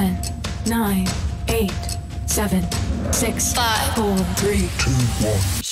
10, 9, 8, 7, 6, Five. 4, 3, 2, 1.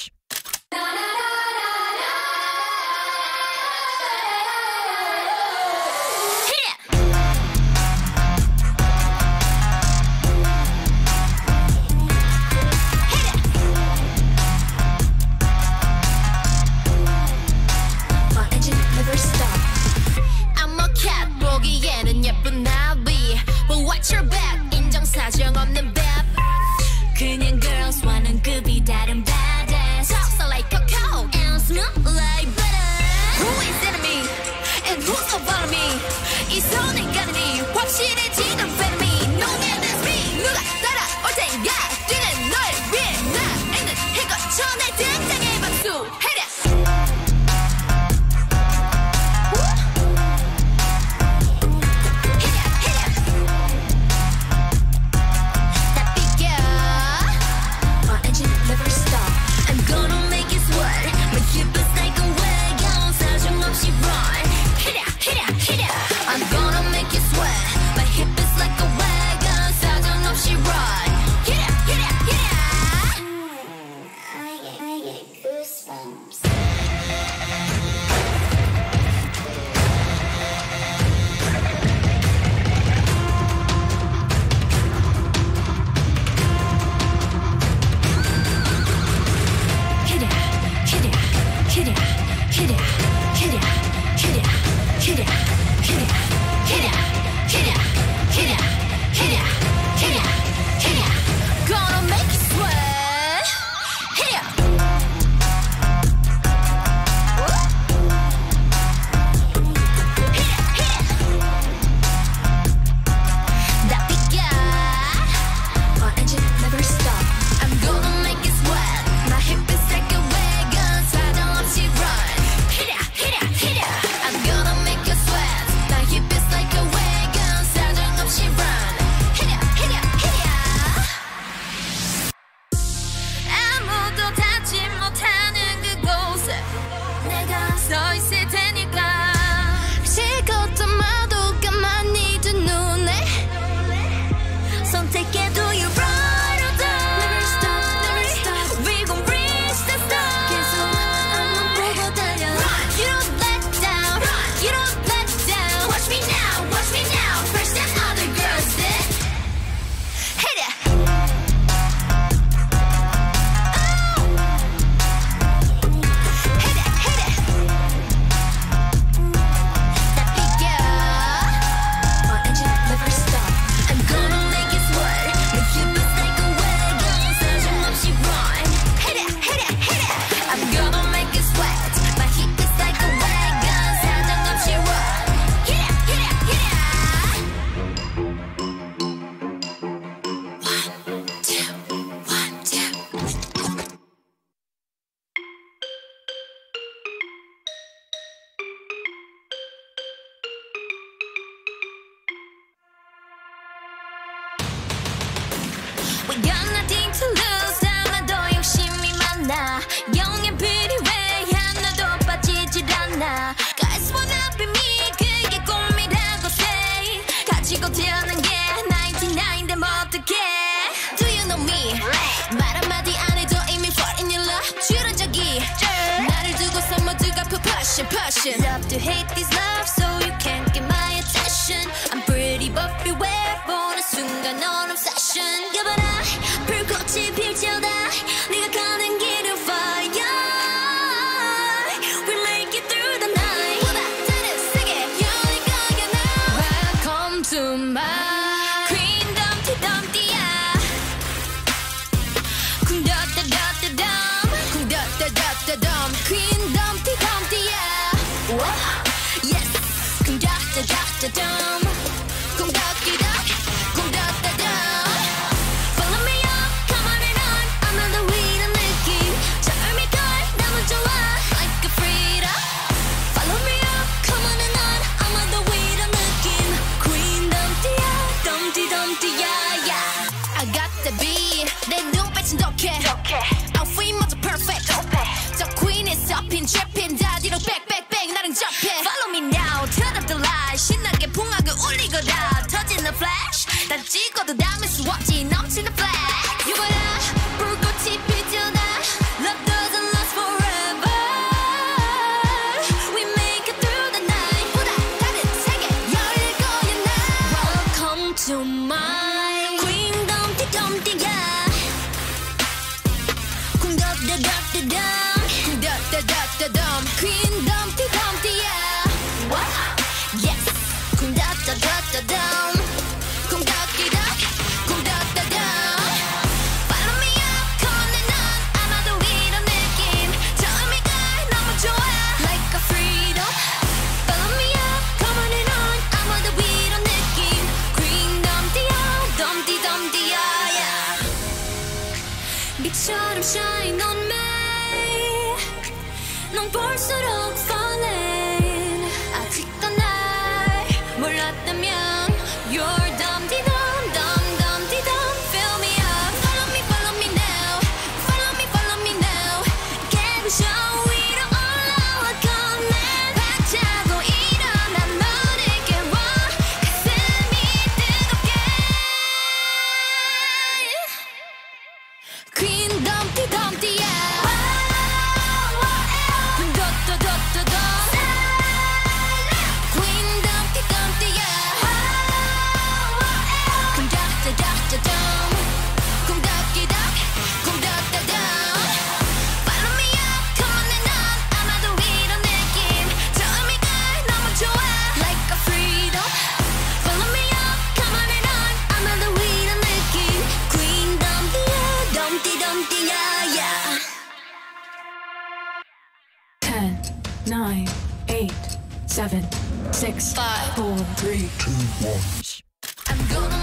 I'm gonna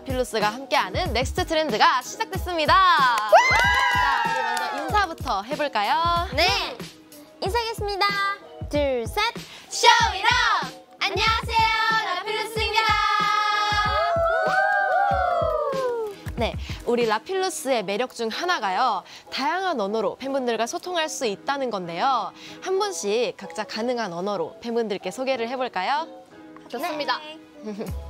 라필루스가 함께하는 넥스트 트렌드가 시작됐습니다. 자, 우리 먼저 인사부터 해볼까요? 네. 인사하겠습니다. 둘, 셋. Shine your 안녕하세요, 라필루스입니다. 네, 우리 라필루스의 매력 중 하나가요. 다양한 언어로 팬분들과 소통할 수 있다는 건데요. 한 분씩 각자 가능한 언어로 팬분들께 소개를 해볼까요? 좋습니다.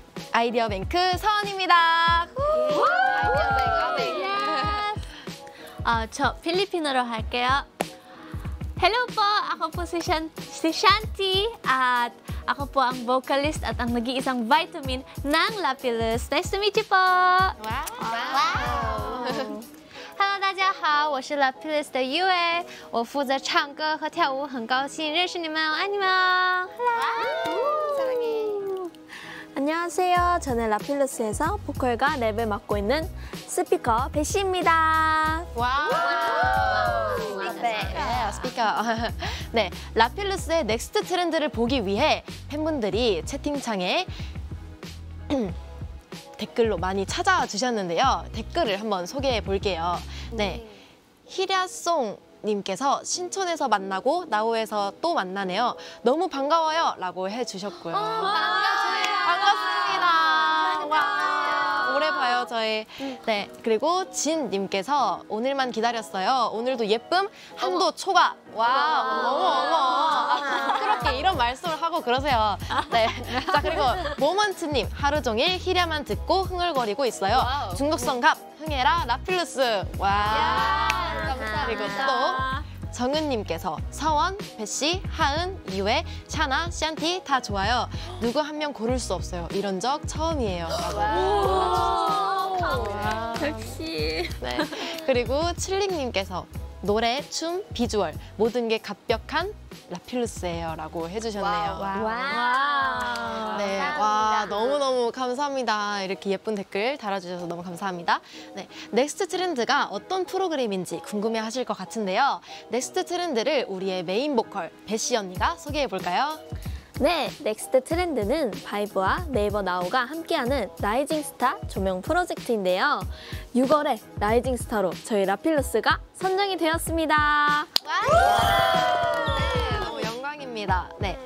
아이디어 뱅크 서원입니다. 아, 저 필리핀어로 할게요. Hello po, ako po si, Shan si Shanti at ako po ang vocalist at ang nag-iisang vitamin ng Lapillus. Nice to meet you po! Hello，大家好，我是 Lapillus 的 Yue，我负责唱歌和跳舞，很高兴认识你们，我爱你们，Hello， 안녕하세요. 저는 라필루스에서 보컬과 랩을 맡고 있는 스피커 베시입니다. 와우! 네, 스피커. 네, 라필루스의 넥스트 트렌드를 보기 위해 팬분들이 채팅창에 댓글로 많이 찾아와 주셨는데요. 댓글을 한번 소개해 볼게요. 네, 히랴송 님께서 신촌에서 만나고 나우에서 또 만나네요. 너무 반가워요. 라고 해주셨고요. 반 저희. 네, 그리고 진 님께서 오늘만 기다렸어요. 오늘도 예쁨 한도 초과. 와, 어머, 어머. 아, 부끄럽게 이런 말씀을 하고 그러세요. 네. 자, 그리고 모먼트 님 하루 종일 Hit Ya만 듣고 흥얼거리고 있어요. 중독성 갑, 흥해라, 라필루스. 와. 그리고 또 정은님께서 서원, 배씨, 하은, 이회, 샤나, 샨티 다 좋아요. 누구 한 명 고를 수 없어요. 이런 적 처음이에요. 라고. 역시. 네. 그리고 칠링님께서 노래, 춤, 비주얼 모든 게 갑벽한 라필루스예요 라고 해주셨네요. 와. 네, 와 너무너무 감사합니다. 이렇게 예쁜 댓글 달아주셔서 너무 감사합니다. 네, 넥스트 트렌드가 어떤 프로그램인지 궁금해하실 것 같은데요. 넥스트 트렌드를 우리의 메인 보컬 베시 언니가 소개해 볼까요? 네, 넥스트 트렌드는 바이브와 네이버 나우가 함께하는 rising star 조명 프로젝트인데요. 6월에 rising star로 저희 라필루스가 선정이 되었습니다. 네, 너무 영광입니다. 네.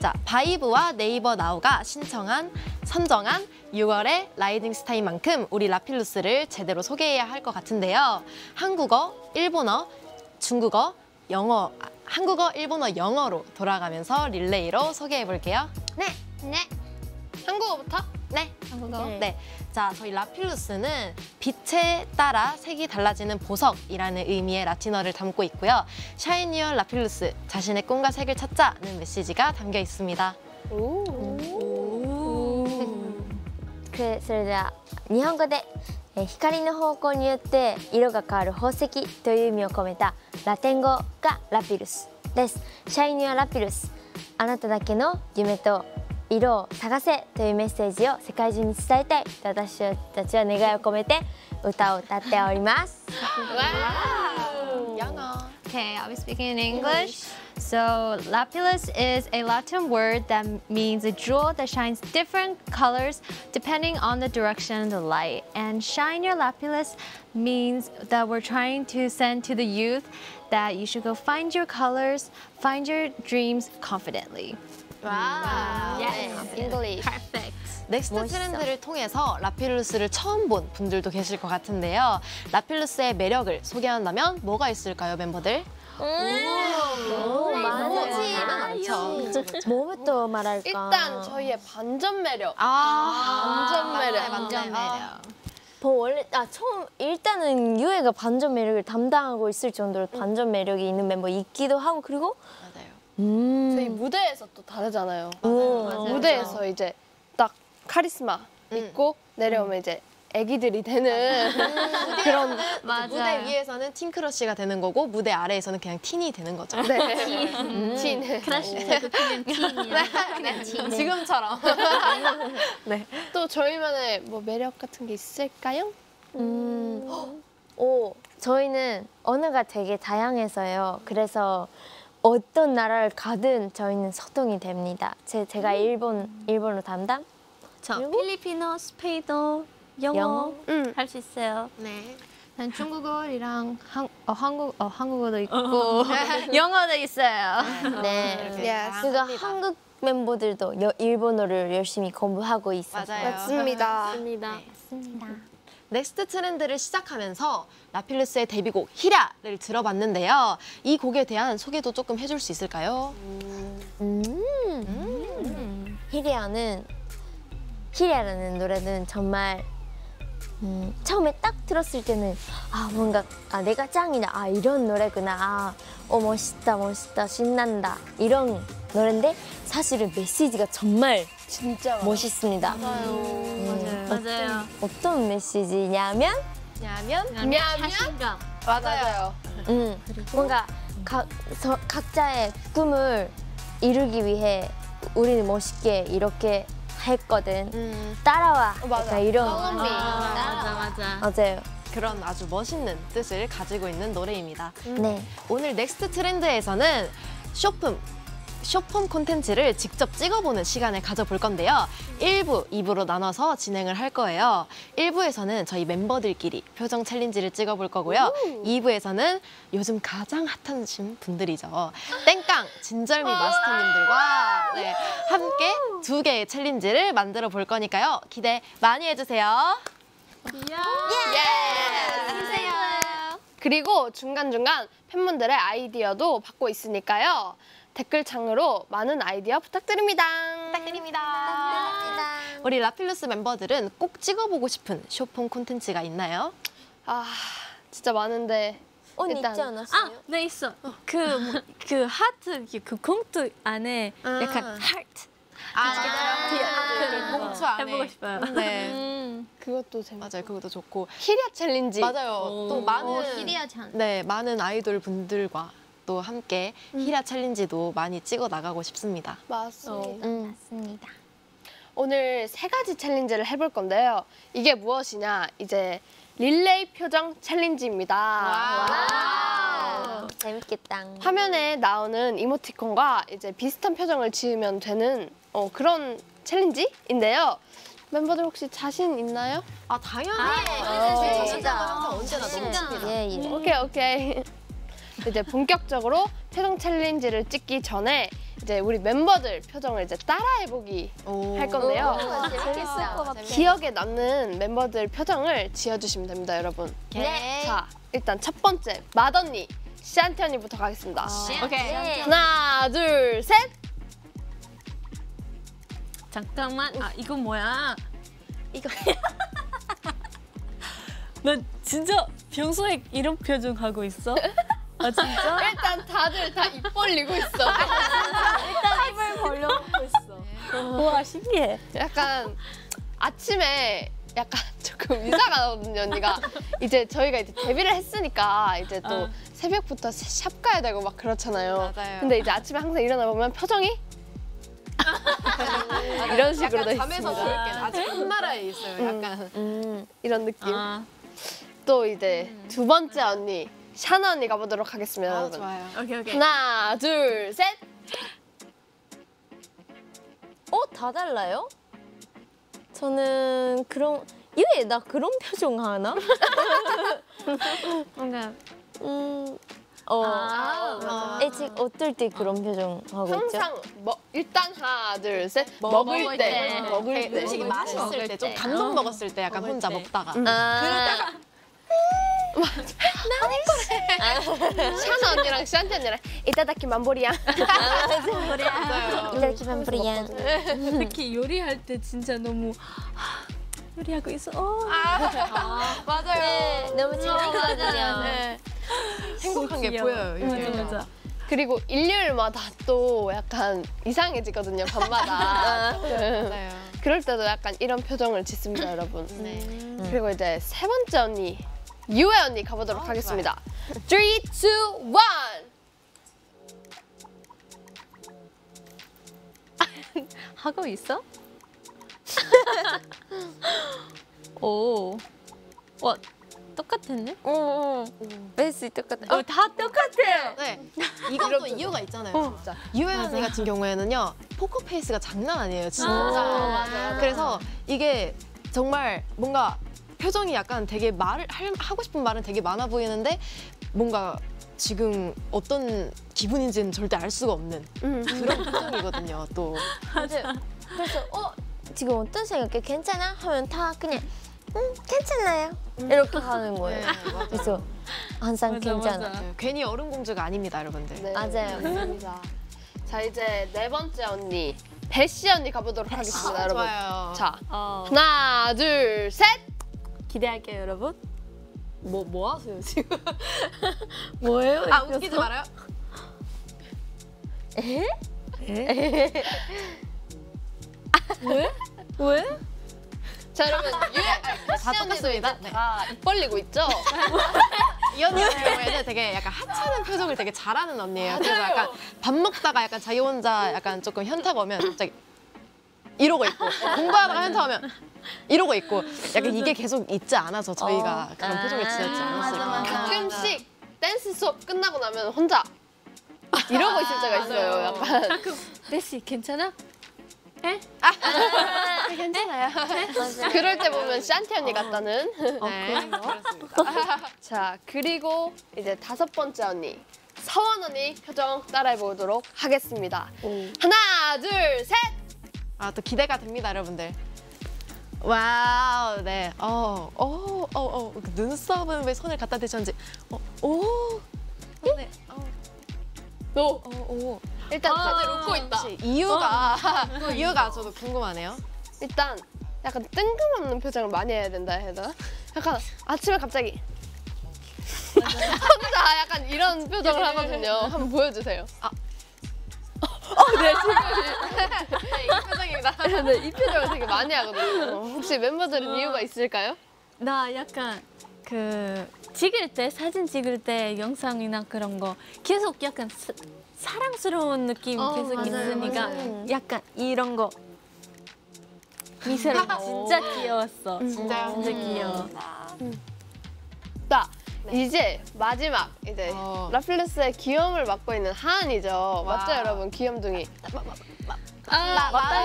자, 바이브와 네이버 나우가 신청한 선정한 6월의 rising star인 만큼 우리 라필루스를 제대로 소개해야 할 것 같은데요. 한국어, 일본어, 중국어, 영어, 아, 한국어, 일본어, 영어로 돌아가면서 릴레이로 소개해 볼게요. 네. 네. 한국어부터? 네. 한국어. 네. 자, 저희 라필루스는 빛에 따라 색이 달라지는 보석이라는 의미의 라틴어를 담고 있고요. 샤이니얼 라필루스, 자신의 꿈과 색을 찾자는 메시지가 담겨 있습니다. くそれでは日本語でえー 光の方向によって色が変わる宝石という意味を込めたラテン語がラピルスです。シャイニアラピルス。あなただけの夢と色を探せというメッセージを世界中に伝えたいと私たちは願いを込めて歌を歌っております 영어. Okay, I'll be speaking in English. So, lapillus is a Latin word that means a jewel that shines different colors depending on the direction of the light. And shine your lapillus means that we're trying to send to the youth that you should go find your colors, find your dreams confidently. 와. English. Perfect. 넥스트 트렌드를 통해서 라필루스를 처음 본 분들도 계실 것 같은데요. 라필루스의 매력을 소개한다면 뭐가 있을까요, 멤버들? 너무 많죠. 뭐부터 말할까 일단 저희의 반전 매력. 아, 반전 매력. 맞네, 맞네. 아, 뭐 원래 아 처음 일단은 유해가 반전 매력을 담당하고 있을 정도로 반전 매력이 있는 멤버 있기도 하고 그리고. 음 저희 무대에서 또 다르잖아요. 맞아요. 무대에서 이제 딱 카리스마 있고 내려오면 이제 애기들이 되는 그런 무대 위에서는 teen crush가 되는 거고 무대 아래에서는 그냥 teen이 되는 거죠. 네. Teen. Crush 대표팀은 팀이야. 지금처럼. 또 저희만의 뭐 매력 같은 게 있을까요? 음. 오, 저희는 언어가 되게 다양해서요. 그래서 어떤 나라를 가든 저희는 소통이 됩니다. 제, 제가 일본 일본어 담당. 저 그리고? 필리핀어, 스페인어, 영어, 영어? 응. 할수 있어요. 네. 난 중국어랑 한, 어, 한국, 어, 한국어도 있고 영어도 있어요. 네. Yes. 그러니까 한국 멤버들도 여- 일본어를 열심히 공부하고 있어요. 맞아요. 맞습니다. 맞습니다. 넥스트 트렌드를 시작하면서 라필루스의 데뷔곡 히라를 들어봤는데요. 이 곡에 대한 소개도 조금 해줄 수 있을까요? 음. 히리아는 히리아라는 노래는 정말 음, 처음에 딱 들었을 때는 아 뭔가 아 내가 짱이다 아 이런 노래구나 아, 어 멋있다 멋있다 신난다 이런 노래인데 사실은 메시지가 정말 진짜 멋있습니다. 맞아요. 맞아요. 어떤 메시지냐면 왜냐하면 왜냐면 자신감. 맞아요. 음, 뭔가 각, 서- 각자의 꿈을 이루기 위해 우리는 멋있게 이렇게 했거든. 음, 따라와. 맞아. 약간 이런. 성은비. 맞아 맞아. 맞아요. 그런 아주 멋있는 뜻을 가지고 있는 노래입니다. 네. 오늘 넥스트 트렌드에서는 short-form, short-form 콘텐츠를 직접 찍어보는 시간을 가져볼 건데요. 1부, 2부로 나눠서 진행을 할 거예요. 1부에서는 저희 멤버들끼리 표정 챌린지를 찍어볼 거고요. 2부에서는 요즘 가장 핫하신 분들이죠. 땡깡, 진절미 마스터님들과 네, 함께 두 개의 챌린지를 만들어 볼 거니까요. 기대 많이 해주세요. 그리고 중간중간 팬분들의 아이디어도 받고 있으니까요. 댓글창으로 많은 아이디어 부탁드립니다. 부탁드립니다. 우리 라필루스 멤버들은 꼭 찍어보고 싶은 쇼폼 콘텐츠가 있나요? 아, 진짜 많은데. 언니 일단- 있지 않았어요? 아, 네 있어. 그그 하트 그- 그 봉투 안에 아. 약간 하트. 아, 그 봉투 안에. 해보고 싶어요. 네, 그것도 재밌. 맞아요. 그것도 좋고. Hit Ya challenge. 맞아요. 또 많은 히리아 찬. 네 많은 아이돌 분들과 또 함께 히라 챌린지도 많이 찍어 나가고 싶습니다. 맞습니다. 음. 맞습니다. 오늘 세 가지 challenge를 해볼 건데요. 이게 무엇이냐? 이제 릴레이 표정 challenge입니다. 아, 재밌겠다. 화면에 나오는 이모티콘과 이제 비슷한 표정을 지으면 되는 어, 그런 challenge인데요. 멤버들 혹시 자신 있나요? 아 당연히 네, 자신감은 진짜. 항상 언제나 넘칩니다. 예, 예. 오케이 오케이. 이제 본격적으로 표정 챌린지를 찍기 전에 이제 우리 멤버들 표정을 이제 따라해보기 오. 할 건데요. 재밌을 것 같아. 기억에 남는 멤버들 표정을 지어주시면 됩니다, 여러분. 네. 자, 일단 첫 번째 마언니 시안티 언니부터 가겠습니다. 오케이. 네. 하나, 둘, 셋. 잠깐만. 아 이건 뭐야? 이거. 나 진짜 평소에 이런 표정 하고 있어? 아 진짜? 일단 다들 다 입 벌리고 있어. 입을 벌려놓고 있어. 우와 신기해. 약간 아침에 약간 조금 이상하거든요, 언니가. 이제 저희가 이제 데뷔를 했으니까 이제 또 어. 새벽부터 샵 가야 되고 막 그렇잖아요. 맞아요. 근데 이제 아침에 항상 일어나 보면 표정이 이런 식으로 돼 약간 잠에서 있습니다. 아직 한나라에 있어요. 약간 음. 이런 느낌. 아 또 이제 두 번째 언니 샤나 언니 가보도록 하겠습니다, 아, 여러분. 좋아요. 오케이 오케이. 하나, 둘, 셋. 어, 다 달라요? 저는 그런 왜나 그런 표정 하나? 뭔가 음. 어. 아, 애 지금 어떨 때 그런 표정 하고 있죠? 항상 먹 일단 하나, 둘, 셋. 먹을 먹을 때. 때, 먹을 이렇게 때. 음식이 맛있을 때, 좀 감동 먹었을 때 약간 혼자 먹다가 아, 샤나 언니랑 시안티 언니랑 이따다키 만보리야. 이렇게만 부리야. 특히 요리할 때 진짜 너무 하, 요리하고 있어. 어. 맞아요. 네, 너무 재밌거든요. 네. 행복한 게 귀여워. 보여요. 이게. 맞아 맞아. 그리고 일요일마다 또 약간 이상해지거든요, 밤마다. 음. 맞아요. 그럴 때도 약간 이런 표정을 짓습니다, 여러분. 네. 그리고 이제 세 번째 언니, 유에 언니 가보도록 아, 하겠습니다. 3, 2, 1! 하고 있어? 오. 와 똑같았네? 응, 응. 베이스 똑같아. 어, 다 똑같아요. 네. 이것도 이유가 있잖아요. 진짜. 유에 언니 같은 경우에는요. 포커 페이스가 장난 아니에요. 진짜. 맞아. 그래서 이게 정말 뭔가 표정이 약간 되게 말을 할- 하고 싶은 말은 되게 많아 보이는데 뭔가 지금 어떤 기분인지는 절대 알 수가 없는 음. 그런 표정이거든요. 또 맞아. 그래서 어 지금 어떤 생각해? 괜찮아? 하면 다 그냥 응 괜찮아요. 이렇게 하는 거예요. 네. 그래서 항상 맞아, 괜찮아. 맞아. 네, 괜히 얼음 공주가 아닙니다, 여러분들. 네, 맞아요. 맞습니다. 자, 이제 네 번째 언니, 배시 언니 가보도록 하겠습니다, 여러분. 좋아요. 자, 어. 하나, 둘, 셋! 기대할게요, 여러분. 뭐, 뭐 하세요, 지금? 뭐예요? 아, 웃기지 말아요. 왜? 자, 여러분, 유혜, 배시 다 똑같습니다. 네. 다 입 벌리고 있죠? 이 언니 같은 경우에는 되게 약간 하찮은 표정을 되게 잘하는 언니예요. 그래서 약간 밥 먹다가 약간 자기 혼자 약간 조금 현타 오면 갑자기 이러고 있고 공부하다가 현타 오면 이러고 있고 약간 이게 계속 있지 않아서 저희가 그런 표정을 지었지 않았을까. 가끔씩 댄스 수업 끝나고 나면 혼자 이러고 있을 때가 있어요, 약간. 네시 괜찮아? 괜찮아요. 그럴 때 보면 샨티 언니 같다는. 네, 그렇습니다. 자, 그리고 이제 다섯 번째 언니. 서원 언니 표정 따라해 보도록 하겠습니다. 하나, 둘, 셋! 아, 또 기대가 됩니다, 여러분들. wow, 네. 어, 어, 어, 어. 그 눈썹은 왜 손을 갖다 대셨는지. 어, 오. 네. 어, 오! 어, 오. 일단 다들 웃고 있다. 이유가 이유가 저도 궁금하네요. 일단 약간 뜬금없는 표정을 많이 해야 된다 해야 되나? 약간 아침에 갑자기 혼자 약간 이런 표정을 하거든요. 한번 보여주세요. 네, 지금 표정입니다. 네, 이 표정을 되게 많이 하거든요. 어, 혹시 멤버들은 이유가 있을까요? 나 약간 그 찍을 때 사진 찍을 때 영상이나 그런 거 계속 약간 사, 사랑스러운 느낌 어, 계속 맞아요, 있으니까 맞아요. 약간 이런 거 미소를 진짜 귀여웠어. 진짜요? 진짜 귀여워. 자, 이제 마지막 이제 어. 라플레스의 귀염을 맡고 있는 하은이죠. 맞죠, 와. 여러분? 귀염둥이. 아, 맞다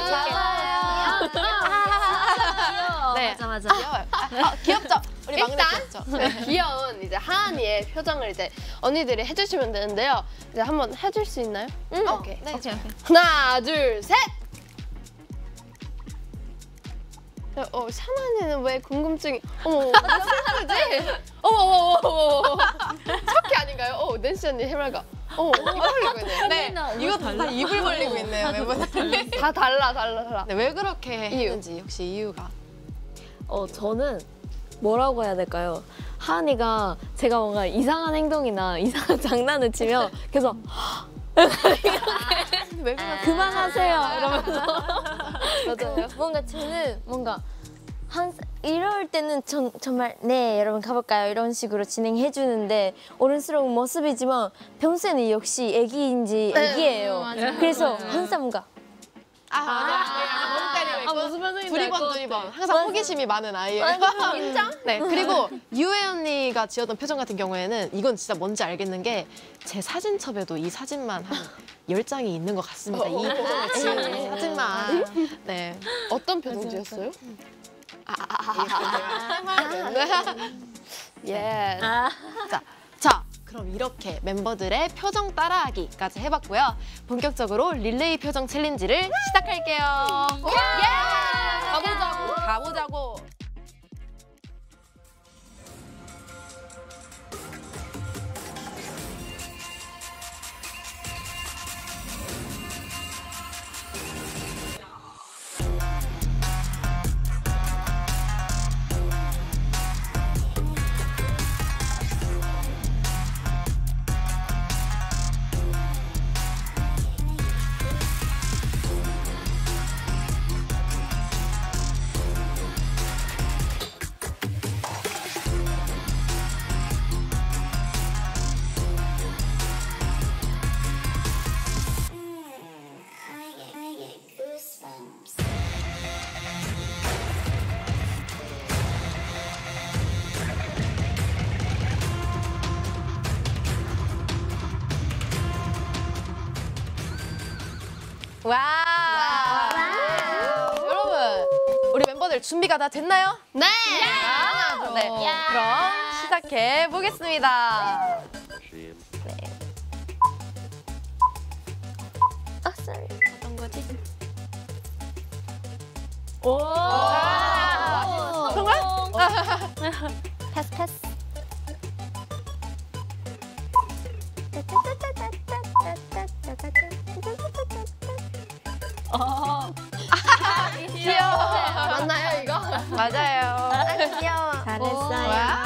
귀여워. 네. 맞아 맞아. 귀여워요. 아, 아, 귀엽죠? 우리 막내 일단 귀엽죠? 네, 귀여운 이제 하은이의 표정을 이제 언니들이 해주시면 되는데요. 이제 한번 해줄 수 있나요? 응. 오케이. 네. 오케이 오케이. 하나, 둘, 셋. 어, 샤나니는 왜 궁금증이? 어머, 무슨 소리지? 어머, 어머, 어머, 어머, 어머. 척키 아닌가요? 어, 낸시 언니 해맑아. 어머, 입 벌리고 있네. 네. 이것도 다 입을 벌리고 있네요, 멤버들. 다 달라, 달라, 달라. 네, 왜 그렇게. 했는지 혹시 이유가? 어, 저는 뭐라고 해야 될까요? 하은이가 제가 뭔가 이상한 행동이나 이상한 장난을 치면 계속 왜 그렇게? 그만하세요 이러면서 맞아요. 뭔가 저는 뭔가 한 이럴 때는 전, 정말 네 여러분 가볼까요 이런 식으로 진행해 주는데 어른스러운 모습이지만 평소에는 역시 애기인지 애기예요. 그래서 항상 뭔가 아, 맞아. 있고. 무슨 표정인지 두리번 두리번. 항상 호기심이 많은 아이예요. 인정? 네. 그리고 유혜 언니가 지었던 표정 같은 경우에는 이건 진짜 뭔지 알겠는 게 제 사진첩에도 이 사진만 한 열장이 있는 것 같습니다. 이 표정을 지은 이 사진만. 네. 어떤 표정 지었어요? 예. 자, 자, 그럼 이렇게 멤버들의 표정 따라하기까지 해봤고요. 본격적으로 릴레이 표정 챌린지를 시작할게요. 예! 가보자고. 가보자고. 준비가 다 됐나요? 네. 네. 그럼 시작해 보겠습니다. 아 sorry. 어떤 거지? 패스 패스. 귀 맞아요. 귀여워. 잘했어요. 와.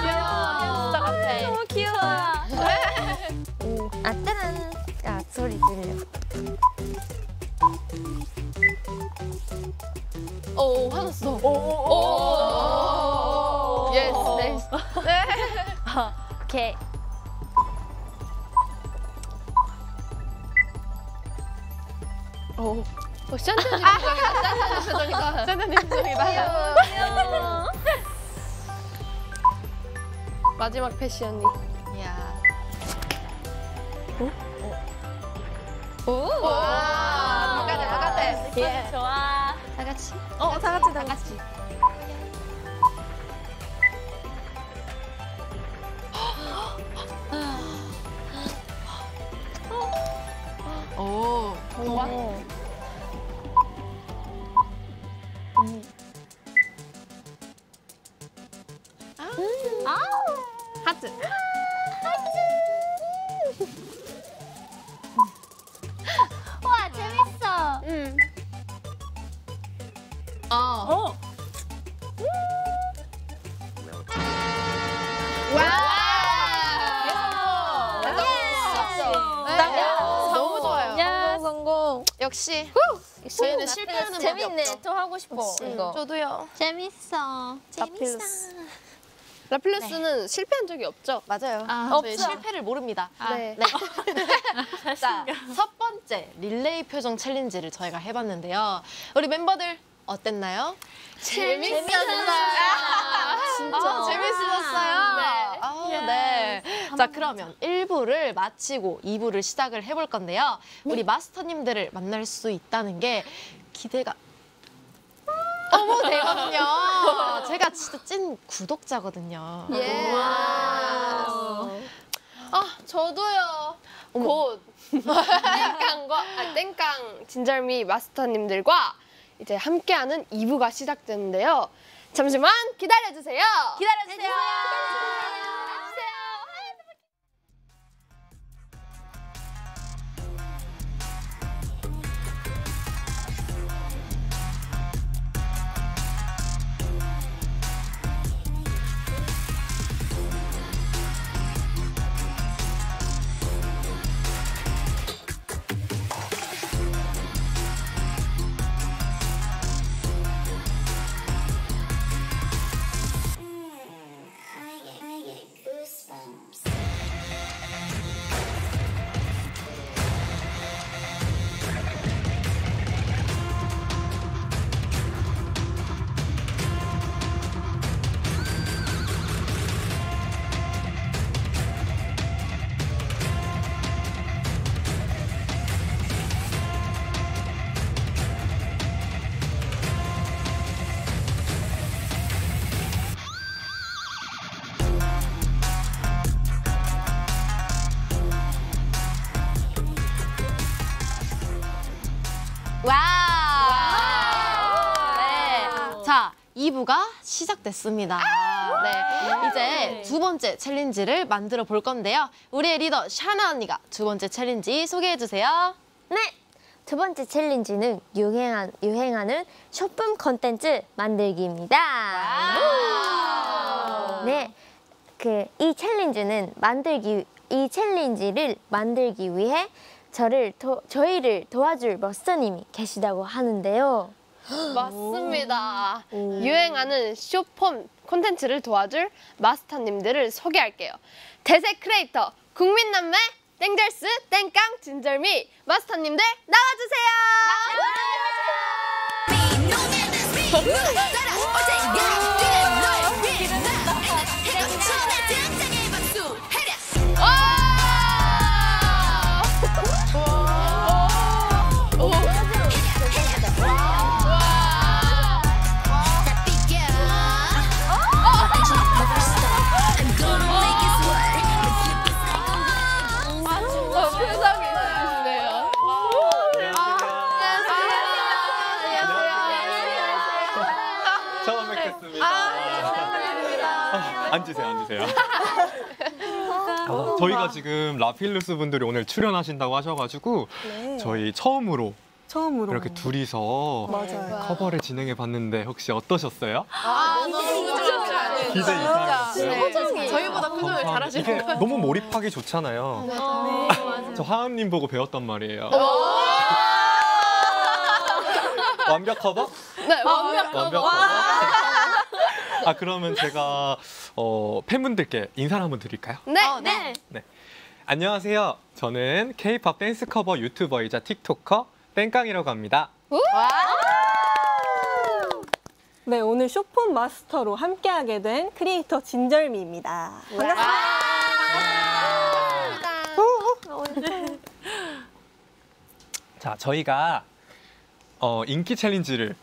귀여워. 귀여워. 아. 아 소리 들려. 오, 화났어. 오, 오, 오. 오케이. 오. 어, 샨트님 표정이다. 샨트님 표정이다. 마지막 패션이. 이야. 오. 와, 바깥에, 바깥에. 예. 좋아. 다 같이. 어, 다 같이 다 같이. 저도요. 재밌어. 라필러스. 라필러스는 실패한 적이 없죠? 맞아요. 아, 저희 실패를 모릅니다. 네. 네. 자, 첫 번째 릴레이 표정 챌린지를 저희가 해봤는데요. 우리 멤버들 어땠나요? 재밌었어요. 진짜 재밌었어요. 아, 네. 자, 그러면 1부를 마치고 2부를 시작을 해볼 건데요. 우리 마스터님들을 만날 수 있다는 게 기대가 너무 되거든요. 제가 진짜 찐 구독자거든요. 예. 아, 저도요. 곧 땡깡과 아, 땡깡 진절미 마스터님들과 이제 함께하는 2부가 시작되는데요. 잠시만 기다려 주세요. 기다려 주세요. 와! 2부가 시작됐습니다. 네. 이제 두 번째 챌린지를 만들어 볼 건데요. 우리의 리더 샤나 언니가 두 번째 챌린지 소개해 주세요. 네. 두 번째 챌린지는 유행한, 유행하는 숏폼 컨텐츠 만들기입니다. 네. 그, 이 챌린지는 만들기, 이 챌린지를 만들기 위해 저를, 도, 저희를 도와줄 마스터님이 계시다고 하는데요. 맞습니다. 유행하는 숏폼 콘텐츠를 도와줄 마스터님들을 소개할게요. 대세 크리에이터 국민남매 땡절스 땡깡 진절미 마스터님들 표정이 저희가 지금 라필루스 분들이 오늘 출연하신다고 하셔가지고 저희 처음으로 처음으로. 이렇게 둘이서 맞아요. 커버를 진행해 봤는데 혹시 어떠셨어요? 아, 너무 좋았어요. 기대 이상이었어요. 저희보다 표정을 잘하시는 거 너무 몰입하기 좋잖아요. 저 하은님 보고 배웠단 말이에요. 완벽 커버? 네, 완벽. 완벽 커버. 아 그러면 제가 어, 팬분들께 인사를 한번 드릴까요? 네. 네. 안녕하세요. 저는 K-팝 댄스 커버 유튜버이자 틱토커 땡깡이라고 합니다. 네, 오늘 숏폼 마스터로 함께하게 된 크리에이터 진절미입니다. 자, 저희가 어, 인기 챌린지를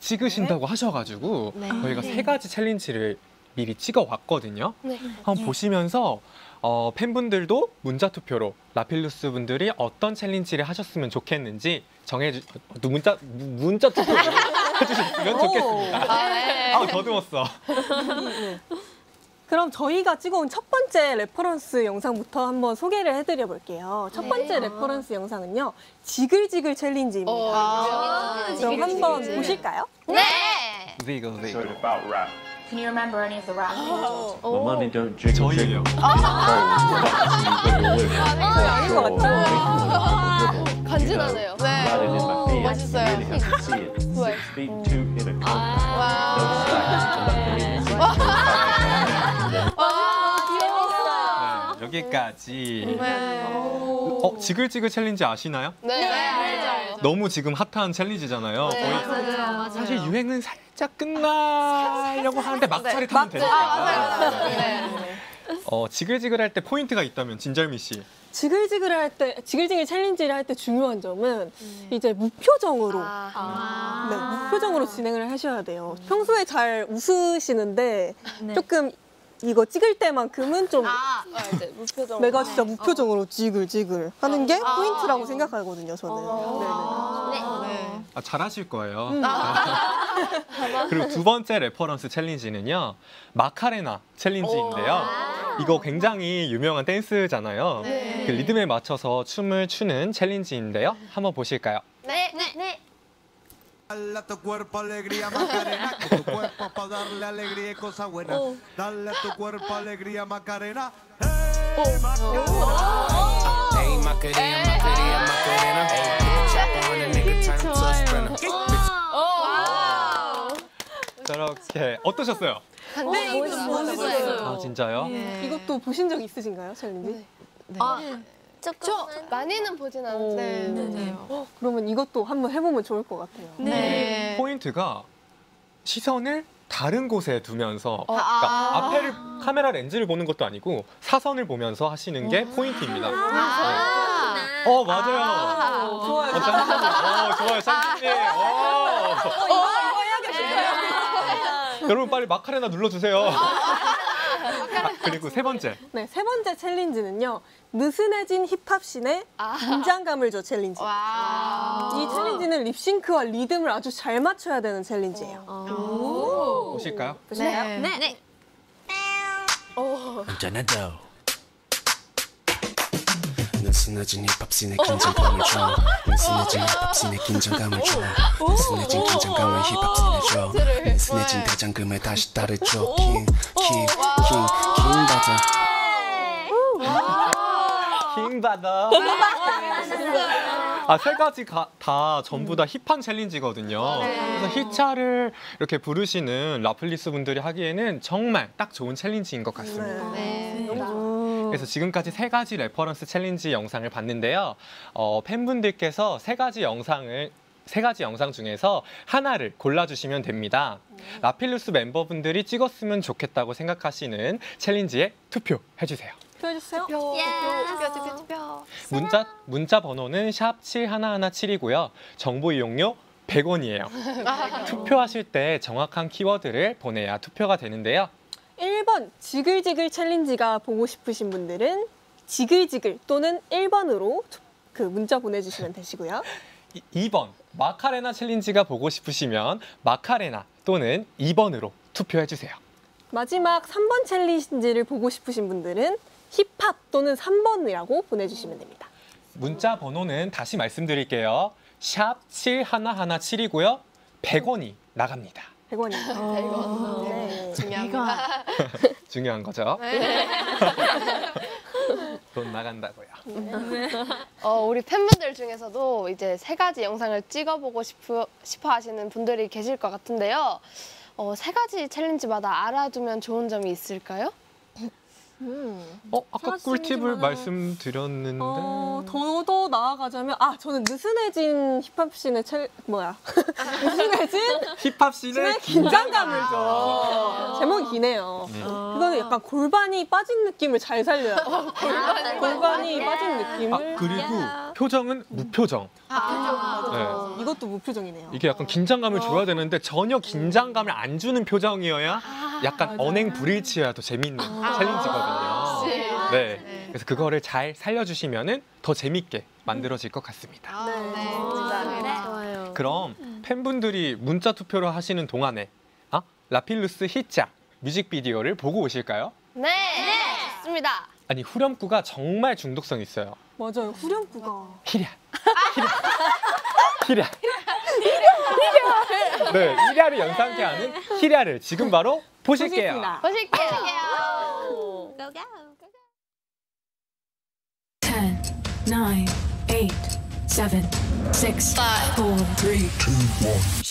찍으신다고 하셔가지고 네. 저희가 세 가지 챌린지를 미리 찍어 왔거든요. 네. 한번 보시면서 어, 팬분들도 문자 투표로 라필루스 분들이 어떤 챌린지를 하셨으면 좋겠는지 정해 주 어, 문자 무- 문자 투표를 해주셨으면 좋겠습니다. 아, 네. 아 더듬었어. 그럼 저희가 찍어온 첫 번째 레퍼런스 영상부터 한번 소개를 해드려 볼게요. 첫 번째 레퍼런스 영상은요, 지글지글 챌린지입니다. 그럼 한번 보실까요? Wiggle, So wiggle. it's about rap. Can you remember any of the rap moves? My money don't jiggle, 저희예요. 아닌 것 같죠? 간지나네요. 네. 멋있어요. Really have to see it. Six feet two in a coat. No slacks. 여기까지. 어, 지글지글 챌린지 아시나요? 네. 알죠. 너무 지금 핫한 챌린지잖아요. 거의 사실 유행은 살짝 끝나려고 하는데 막차를 타면 되니까. 어, 지글지글 할 때 포인트가 있다면 진절미 씨. 지글지글 할 때, 지글지글 챌린지를 할 때 중요한 점은 이제 무표정으로, 네, 무표정으로 진행을 하셔야 돼요. 평소에 잘 웃으시는데 조금 이거 찍을 때만큼은 좀 아, 이제 무표정. 내가 진짜 무표정으로 지글지글 하는 게 포인트라고 생각하거든요, 저는. 네네. 아, 잘하실 거예요. 그리고 두 번째 레퍼런스 챌린지는요. 마카레나 챌린지인데요. 이거 굉장히 유명한 댄스잖아요. 그 리듬에 맞춰서 춤을 추는 챌린지인데요. 한번 보실까요? 네. 네. Dale a tu cuerpo alegría, Macarena, que tu cuerpo para darle alegría y cosas buenas. Dale a tu cuerpo alegría, Macarena. Hey, Macarena. Hey, Macarena, Macarena, Macarena. Hey, the chopper on a nigga, turn to a sprinter. 저렇게 어떠셨어요? 네, 멋있어요. 아 진짜요? 이것도 보신 적 있으신가요, 챌린지? 저 많이는 보진 않는데. 네. 그러면 이것도 한번 해보면 좋을 것 같아요. 네. 포인트가 시선을 다른 곳에 두면서 아. 그러니까 앞에를 카메라 렌즈를 보는 것도 아니고 사선을 보면서 하시는 게 포인트입니다. 네. 어 맞아요. 좋아요. 어. 어, 좋아요. 어. 이거 해야겠어요. 여러분 빨리 마카레나 눌러주세요. 아, 그리고 세 번째. 네, 세 번째 챌린지는요. 느슨해진 힙합씬에 긴장감을 줘 챌린지. 이 챌린지는 립싱크와 리듬을 아주 잘 맞춰야 되는 챌린지예요. 보실까요? 보실까요? 네. 네. 한잔하자. 느슨해진 힙합씬에 긴장감을 줘. 느슨해진 힙합씬에 긴장감을 줘. 느슨해진 긴장감을 힙합씬에 줘. 느슨해진 대장금에 다시 따를 줘. 킹, 킹, 킹, 킹 받아. 킹 받아. 아, 세 가지 가- 다 전부 다 힙한 챌린지거든요. 그래서 히차를 이렇게 부르시는 라필루스 분들이 하기에는 정말 딱 좋은 챌린지인 것 같습니다. 그래서 지금까지 세 가지 레퍼런스 챌린지 영상을 봤는데요. 어, 팬분들께서 세 가지 영상을 세 가지 영상 중에서 하나를 골라주시면 됩니다. 라필루스 멤버분들이 찍었으면 좋겠다고 생각하시는 챌린지에 투표해주세요. 표해주세요. 투표, 투표, 투표, 투표. 문자 문자 번호는 샵 7117이고요. 정보 이용료 100원이에요. 투표하실 때 정확한 키워드를 보내야 투표가 되는데요. 1번 지글지글 챌린지가 보고 싶으신 분들은 지글지글 또는 1번으로 그 문자 보내주시면 되시고요. 이- 2번 마카레나 챌린지가 보고 싶으시면 마카레나 또는 2번으로 투표해 주세요. 마지막 3번 챌린지를 보고 싶으신 분들은 힙합 또는 3번이라고 보내주시면 됩니다. 문자 번호는 다시 말씀드릴게요. 샵 7117이고요. 100원이 나갑니다. 100원입니다. 네. 중요합니다. 중요한 거죠. 네. 돈 나간다고요. 어, 우리 팬분들 중에서도 이제 세 가지 영상을 찍어보고 싶어, 싶어 하시는 분들이 계실 것 같은데요. 어, 세 가지 챌린지마다 알아두면 좋은 점이 있을까요? 어, 아까 꿀팁을 말씀드렸는데. 어, 더더 나아가자면 아 저는 느슨해진 힙합 씬의 챌 뭐야. 느슨해진? 힙합 씬의 씬의 긴장감을 줘. 제목이 기네요. 네. 그거는 약간 골반이 빠진 느낌을 잘 살려야 돼. 골반이 빠진 느낌을. 아, 그리고 표정은 무표정. 네. 이것도 무표정이네요. 이게 약간 긴장감을 줘야 되는데 전혀 긴장감을 안 주는 표정이어야 약간 언행 불일치여야 더 재밌는 챌린지거든요. 네. 그래서 그거를 잘 살려주시면은 더 재밌게 만들어질 것 같습니다. 네, 좋아요. 그럼 팬분들이 문자 투표를 하시는 동안에 아? 라필루스 히짝 뮤직비디오를 보고 오실까요? 네. 좋습니다. 아니 후렴구가 정말 중독성 있어요. 맞아요. 후렴구가. 히랴. 히랴. 네, 히랴를 연상케 하는 히랴를 지금 바로 보실게요. 보실게요. Go, go. 10, 9, 8, 7, 6, 5, 4, 3, 2, 1.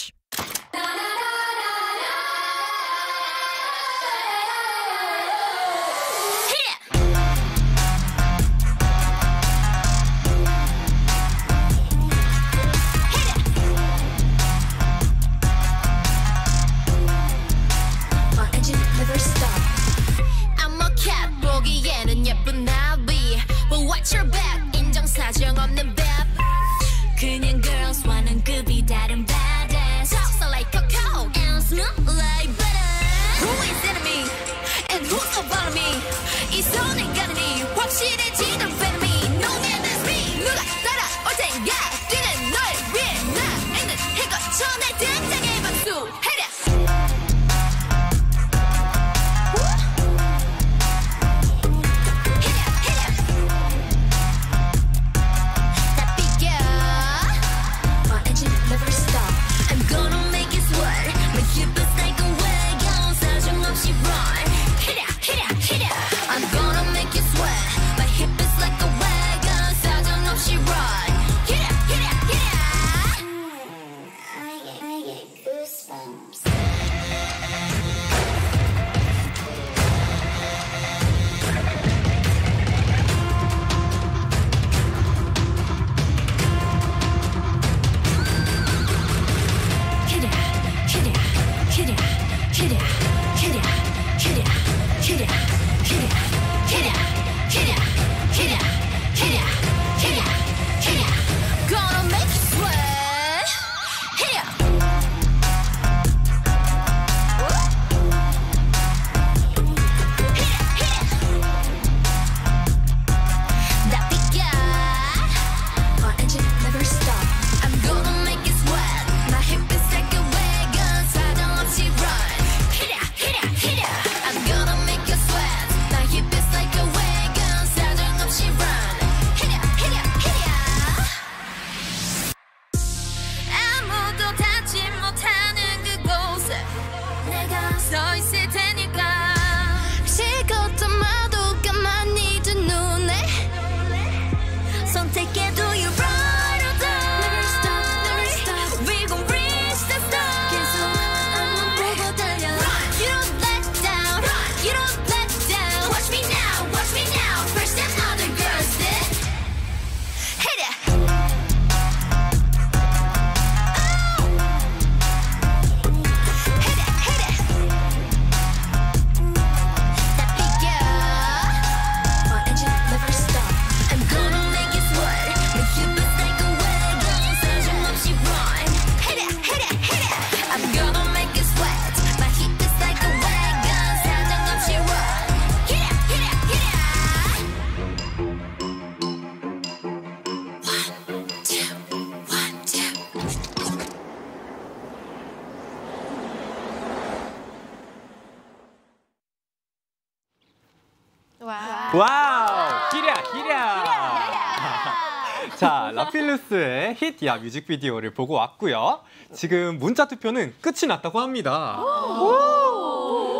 라필루스의 HIT YA 뮤직비디오를 보고 왔고요. 지금 문자 투표는 끝이 났다고 합니다.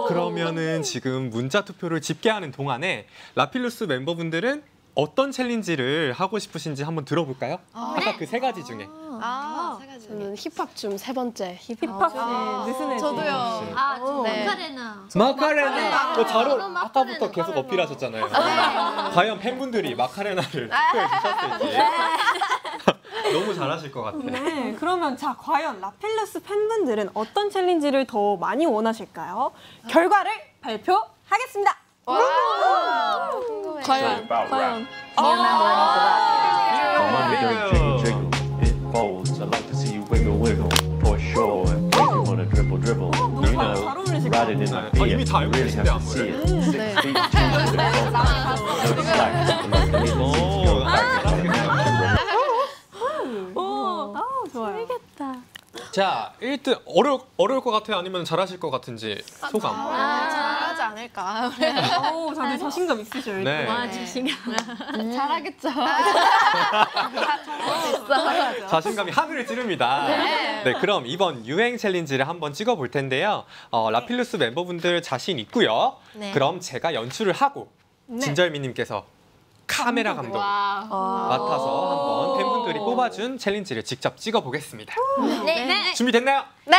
그러면은 지금 문자 투표를 집계하는 동안에 라필루스 멤버분들은 어떤 챌린지를 하고 싶으신지 한번 들어볼까요? 아까 그 세 가지 중에. 아, 저는 힙합 춤 세 번째. 힙합 네, 느슨해지. 저도요. 아, 저 네. 마카레나. 마카레나! 어, 잘 어울, 아까부터 계속 어필하셨잖아요. 과연 팬분들이 마카레나를 투표해 주셨을지. 너무 잘하실 것 같아요. 네, 그러면 자 과연 라필루스 팬분들은 어떤 챌린지를 더 많이 원하실까요? 결과를 발표하겠습니다. 과연 About rap. 아, 네. to see you wiggle, wiggle, 아, 좋아요. 자, 1등 어려 어려울 것 같아요? 아니면 잘하실 것 같은지 소감. 아, 잘하지 않을까. 오, 다들 자신감 있으셔요. 네. 와, 자신감. 잘하겠죠. 자신감이 하늘을 찌릅니다. 네. 네, 그럼 이번 유행 챌린지를 한번 찍어볼 텐데요. 어, 라필루스 멤버분들 자신 있고요. 네. 그럼 제가 연출을 하고 진절미님께서 카메라 감독 맡아서 한번 팬분들이 뽑아준 챌린지를 직접 찍어보겠습니다. 네. 네. 준비됐나요? 네.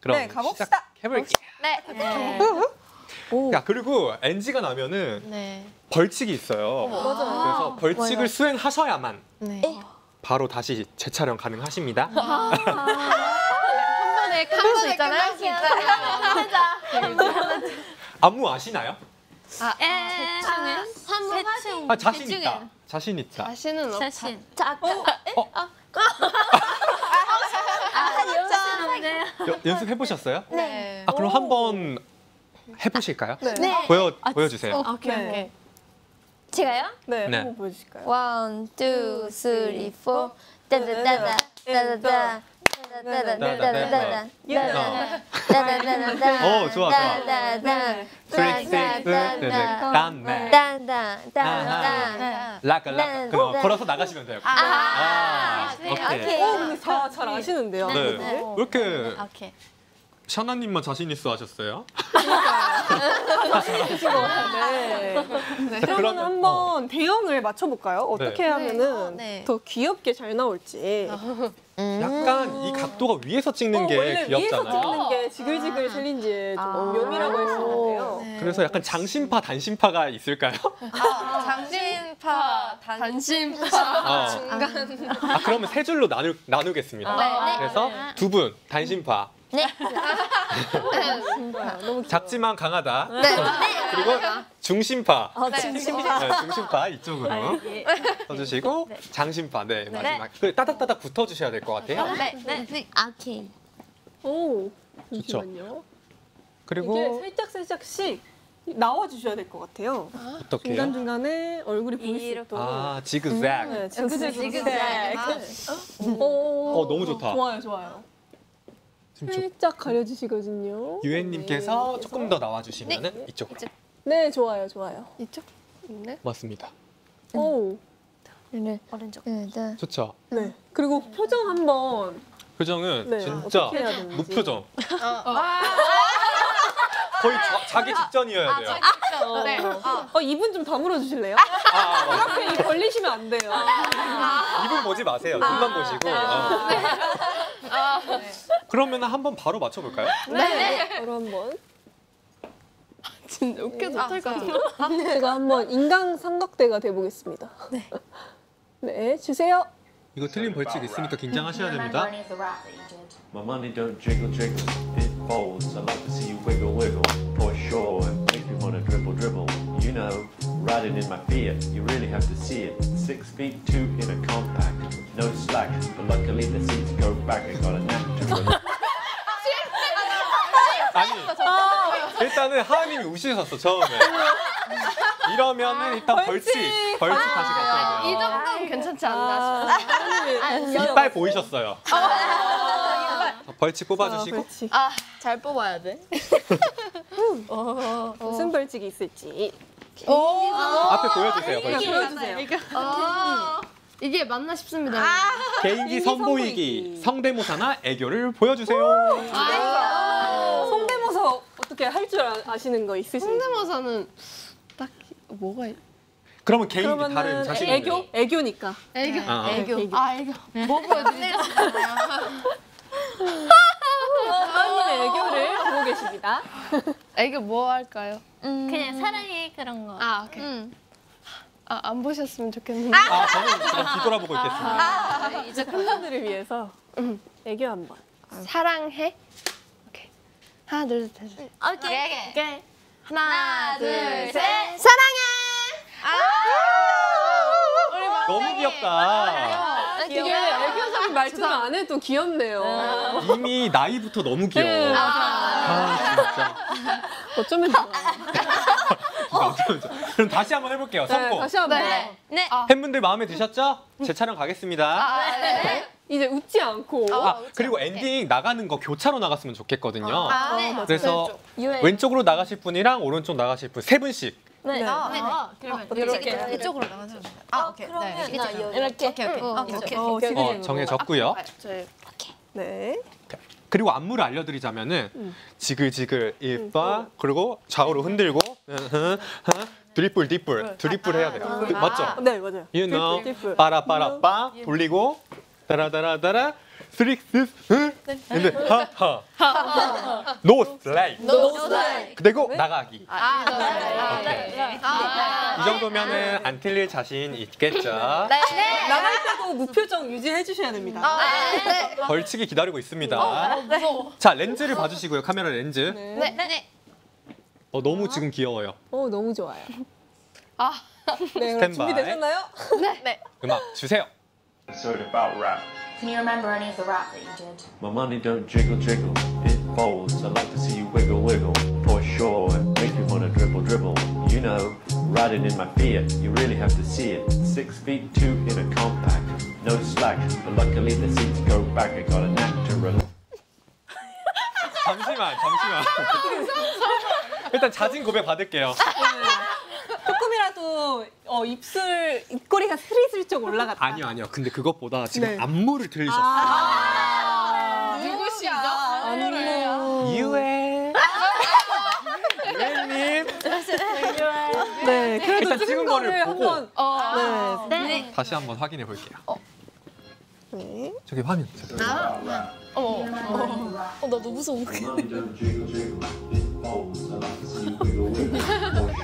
그럼 네, 가봅시다. 시작해볼게요. 네. 야, 그리고 NG가 나면은 네. 벌칙이 있어요. 그래서 벌칙을 뭐요? 수행하셔야만 네. 바로 다시 재촬영 가능하십니다. 한 번에 카메라 있잖아요. 안무 아시나요? 한번 하세요. 아, 자신 있다. 자신 있다. 자신은 없. 자신. 자, 어? 아, 연습하세요. 여- 연습해 보셨어요? 네. 아 그럼 한번 해보실까요? 네. 보여 보여주세요. 오케이, 네. 오케이. 제가요? 네, 네. 한번 보여주실까요? one, two, three, four. 따다다다. 따다다. 오, 좋아, 좋아. 따다다. Three, six, seven, 땀, 따다. 따다. 아하. 라까 라까 네, 그럼 네. 걸어서 나가시면 돼요. 아. 아, 오케이. 오케이. 오, 근데 다잘 아시는데요. 네. 왜 이렇게. 샤나님만 자신 있어 하셨어요? 네. 자, 그러면 그러면, 한번 대형을 맞춰볼까요? 어떻게 네. 하면은 네. 더 귀엽게 잘 나올지. 약간 이 각도가 위에서 찍는 어, 게 원래 위에서 귀엽잖아요. 찍는 게 지글지글 챌린지의 좀 묘미라고 할 수 있는데요. 그래서 약간 장신파 단신파가 있을까요? 장신파, 단신파, 어. 중간. 아 그러면 세 줄로 나누 나누겠습니다. 네. 그래서 두 분 단신파. 네. 작지만 강하다. 네. 그리고 중심파. 아, 중심파. 네, 중심파 이쪽으로 써주시고 장심파. 네, 마지막. 그 따닥따닥 붙어주셔야 될 것 같아요. 네. 네. 오케이. 오, 좋죠. 잠시만요. 이게 그리고 살짝 살짝씩 나와 주셔야 될 것 같아요. 어떻게 중간? 중간에 얼굴이 보일 수 있도록. 아 지그색. 네, 지그재그. 오, 어, 너무 좋다. 좋아요, 좋아요. 살짝 가려주시거든요. 유엔님께서 조금 더 나와주시면 은 이쪽으로. 네, 좋아요, 좋아요. 이쪽? 네. 맞습니다. 오, 네. 네. 네. 좋죠. 네. 그리고 표정 한번 표정은 네, 진짜 어떻게 해야 되는지. 무표정. 거의 자, 기 직전이어야 돼요. 네. 어, 입은 좀 다물어 주실래요? 아, 아. 이렇게 걸리시면 안 돼요. 입은 보지 마세요. 눈만 보시고. 어. 그러면 한번 바로 맞춰볼까요? 네. 바로 한번. 진짜 웃겨서 어떨 것 같아. 제가 한번 인강 삼각대가 돼보겠습니다. 네. 네, 주세요. 이거 틀린 벌칙 있으니까 긴장하셔야 됩니다. My money don't jiggle jiggle, it folds. I like to see you wiggle wiggle, for sure. It makes me wanna dribble dribble. You know, riding in my Fiat, you really have to see it. Six feet two in a compact, no slack. But luckily the seats go back. I got a knack. 아니, 일단은 하은님이 우시셨어, 처음에. 이러면은 일단 벌칙, 벌칙 다시 가셔야 이 돼요. 정도면 괜찮지 않나 싶어. 이빨 보이셨어요. 벌칙 뽑아주시고. 아, 잘 뽑아야 돼. 무슨 벌칙이 있을지. 앞에 보여주세요, 네, 벌칙. 보여주세요. 아, 이게 맞나 싶습니다. 개인기 선보이기, 성대모사나 애교를 보여주세요. 성대모사 어떻게 할 줄 아시는 거 있으신가요? 성대모사는 딱히 뭐가 있... 그러면 개인기 다른 그러면은 자신 애교? 애교니까. 애교. 아, 아. 애교. 아, 애교. 뭐 보여드리죠? 하은님의 애교를 보고 계십니다. 애교 뭐 할까요? 그냥 사랑해 그런 거. 아, 오케이. 음. 아, 안 보셨으면 좋겠는데. 아, 저는 그냥 뒤돌아보고 있겠습니다. 아, 이제 팬분들을 위해서 애교 한 번. 사랑해. 오케이. 하나, 둘, 셋. 셋. 오케이. 오케이. 하나, 둘, 셋. 사랑해. 너무 귀엽다. 애 교적인 말투를 안 해도 귀엽네요. 이미 나이부터 너무 귀여워. 아, 진짜. 어쩌면 좋아. 그럼 다시 한번 해볼게요. 네, 성공. 다시 한번. 네. 팬분들 마음에 드셨죠? 제 촬영 가겠습니다. 아, 네. 이제 웃지 않고. 아, 그리고 엔딩 나가는 거 교차로 나갔으면 좋겠거든요. 아, 네. 맞아요. 그래서 왼쪽. 왼쪽으로 나가실 분이랑 오른쪽 나가실 분 세 분씩. 네. 아, 네. 그러면 이렇게. 이렇게 이쪽으로 나가서 아, 오케이. 네. 이렇게. 오케이, 오케이. 어, 오케이, 오케이. 어, 지금 어, 정해졌고요. 네. 그리고 안무를 알려드리자면은 지글지글 이빠 그리고 좌우로 흔들고 으흐, 흐, 드리플 디플 드리플 해야 돼요. 그, 맞죠? 네, 맞아요. You know. 빠라빠라빠 돌리고 따라따라따라 스릭스 흐 근데 하하 노 슬라이 No slide. 그리고 나가기 아. 이 정도면은 안 틀릴 자신 있겠죠? 나갈 때도 무표정 유지해 주셔야 됩니다. 벌칙이 기다리고 있습니다. 어, 자 렌즈를 봐주시고요 카메라 렌즈. 네. 네. 어, 너무 지금 귀여워요. 어, 너무 좋아요. 아. 네, 스탠바이. 준비되셨나요? 네. 네. 음악 주세요. So about rap. Can you remember any of the rap that you did? My money don't jiggle jiggle, it folds. I like to see you wiggle wiggle, for sure. Make you wanna dribble dribble. You know, riding in my Fiat, you really have to see it. Six feet two in a compact, no slack. But luckily the seats go back. I got a knack to relax. 잠시만, 잠시만. 일단 자진 고백 받을게요. 조금이라도 어, 입술, 입꼬리가 스리슬쩍 올라갔다. 아니요, 아니요. 근데 그것보다 지금 네. 안무를 틀리셨어요. 아, 누구시죠? 안무. 유해. 유해님. 네, 그래도 일단 찍은 거를 보고. 한번. 어. 네. 다시 한번 확인해 볼게요. 네. 저기 화면. 저기. 어, 어, 나 너무 무서워.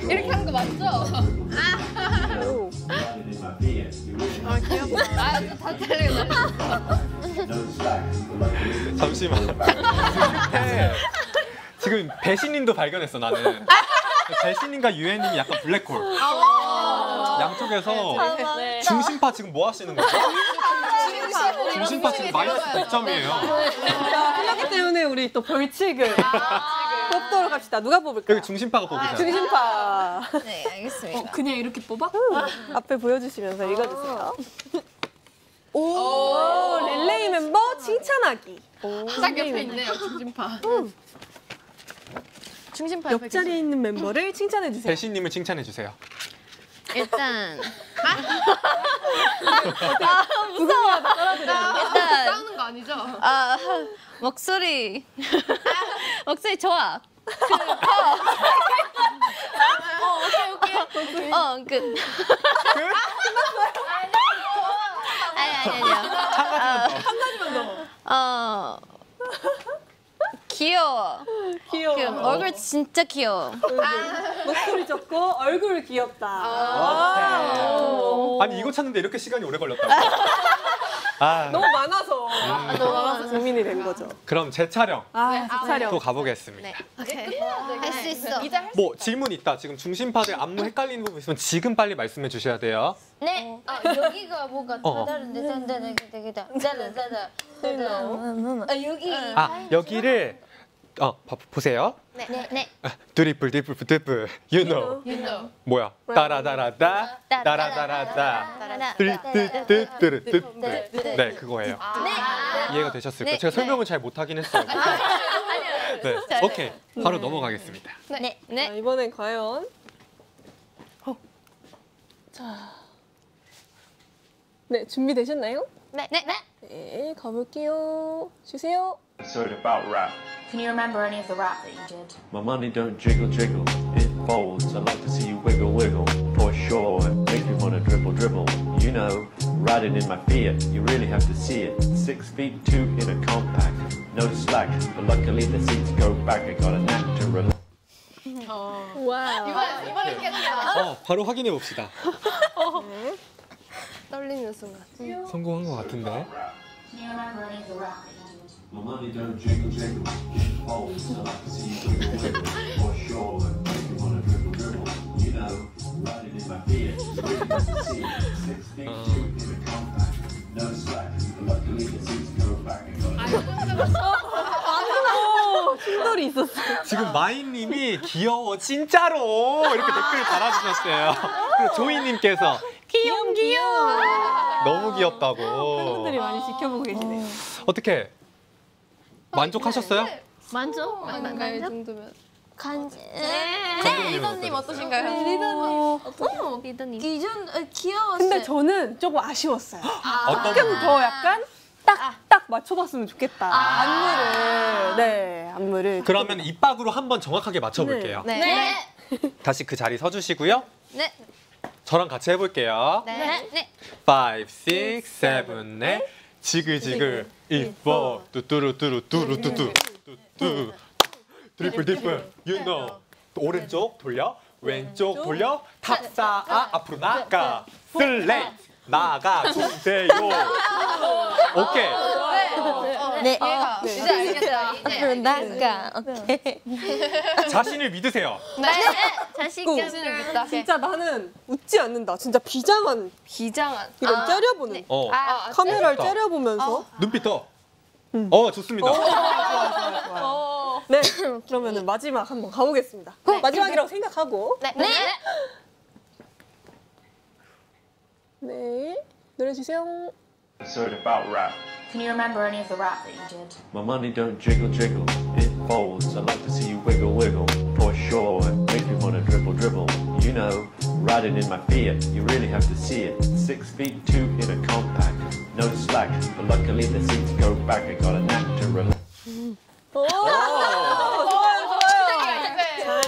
이렇게 하는 거 맞죠? See it. 아, 다 the 잠시만. 지금 배신님도 발견했어 나는. 배신님과 유해님이 약간 블랙홀. 양쪽에서 네. 중심파 지금 뭐 하시는 거죠? 중심파 지금 마이너스 100점이에요. 그렇기 때문에 우리 또 벌칙을 뽑도록 합시다. 누가 뽑을까요? 여기 중심파가 보이잖아요. 중심파. 네, 알겠습니다. 그냥 이렇게 뽑아? 앞에 보여주시면서 읽어주세요. 오, 릴레이 멤버 칭찬하기. 딱 옆에 있네요, 중심파. 중심파 옆자리에 있는 멤버를 칭찬해 주세요. 배신님을 칭찬해 주세요. 일단 무서워. 떨어뜨려. 일단 싸우는 거 아니죠? 아 목소리 목소리 좋아. 그 어, 오케이, 오케이. 어, 그. 아니, 아니, 아니요. 한 가지만 더. 어, 귀여워. 귀여워. 그 얼굴 진짜 귀여워. 목소리 좋고 얼굴 귀엽다. 아. 아니 이거 찾는데 이렇게 시간이 오래 걸렸다고? 아, 너무 많아서 너무 많아서 고민이 된 거죠. 그럼 제 촬영 아, 촬영. 또 가보겠습니다. 오케이. 할 수 있어. 이제 할 수. 뭐 질문 있다. 지금 중심파들 안무 헷갈리는 부분 있으면 지금 빨리 말씀해 주셔야 돼요. 네. 아, 여기가 뭐가 어. 다른데 다른데 다른데 다른데 다른데. 아, 여기. 아 여기를 어 봐- 보세요. 네. 네. 아, 드리플 드리플 드리플. You know. You know. 뭐야? 따라다라다 따라다라다 뜨뜨뜨뜨뜨뜨 네. 그거예요. 이해가 되셨을까요? 네. 제가 설명을 잘 못 하긴 했어요. 네. 오케이. 바로 넘어가겠습니다. 네. 자, 이번엔 과연? 자, 네 준비되셨나요? 네. 네. 네, 가볼게요. 주세요. So about rap. Can you remember any of the rap that you did? My money don't jiggle jiggle, it folds. I like to see you wiggle wiggle, for sure. Make you wanna dribble dribble. You know, riding in my Fiat, you really have to see it. Six feet two in a compact, no slack. But luckily the seats go back. I got a knack to relax. 와. 이번, 이번엔 깨끗하다. 어 바로 확인해 봅시다. 떨리는 순간. 성공한 것 같은데. 충돌이 있었어요. 지금 마이님이 귀여워 진짜로 이렇게 댓글 달아주셨어요. 그리고 조이님께서 귀염 귀염. 너무 귀엽다고. 팬분들이 많이 지켜보고 계시네요. 어떻게 만족하셨어요? 만족? 뭔가 이 정도면. 간지. 감독님은 리더님 어떠신가요? 리더님. 어머, 리더님. 어, 귀여웠어요. 근데 저는 조금 아쉬웠어요. 어떤 조금? 더 약간 딱, 딱 맞춰봤으면 좋겠다. 안무를. 네, 안무를. 그러면 입박으로 한번 정확하게 맞춰볼게요. 네. 네. 다시 그 자리 서주시고요. 네. 저랑 같이 해볼게요. 네. 네. 5, 6, 7, 8 지글지글 이뻐 뚜뚜루뚜루 뚜루뚜뚜. 뚜뚜. triple triple you know 오른쪽 돌려. 왼쪽 돌려. 탑사 아 앞으로 나가. 슬레이트 나가 주세요 오케이 네. 이해가 이제 알겠어요. 앞으로 나가. 오케이. 자신을 믿으세요 네. 자신 그, 자신을 믿다. 진짜 나는 웃지 않는다. 진짜 비장한 비장한. 이런 째려보는 어 아, 카메라를 째렸다. 째려보면서 눈빛 더 어, 좋습니다. 네 그러면은 마지막 한번 가보겠습니다. 마지막이라고 생각하고 네. 네. 네 노래 주세요. So about rap. Can you remember any of the rap that you did? My money don't jiggle jiggle, it folds. I like to see you wiggle wiggle, for sure. Make me wanna dribble dribble. You know, riding in my Fiat, you really have to see it. Six feet two in a compact, no slack. But luckily the seats go back. I got a knack to relax.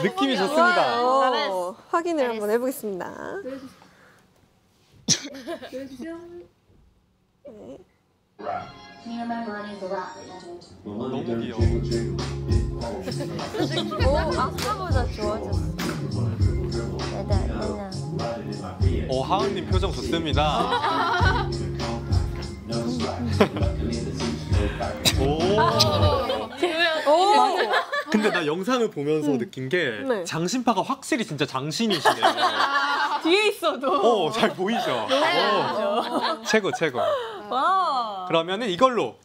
느낌이 좋습니다. 어, 확인을 한번 해보겠습니다. 너무 귀여워. 오, 아까보다 좋아졌어. 어, 하은님 표정 좋습니다. No 근데 나 영상을 보면서 느낀 게 네. 장신파가 확실히 진짜 장신이시네요. 뒤에 있어도 어, 잘 보이죠? 어, 최고, 최고. 와 그러면은 이걸로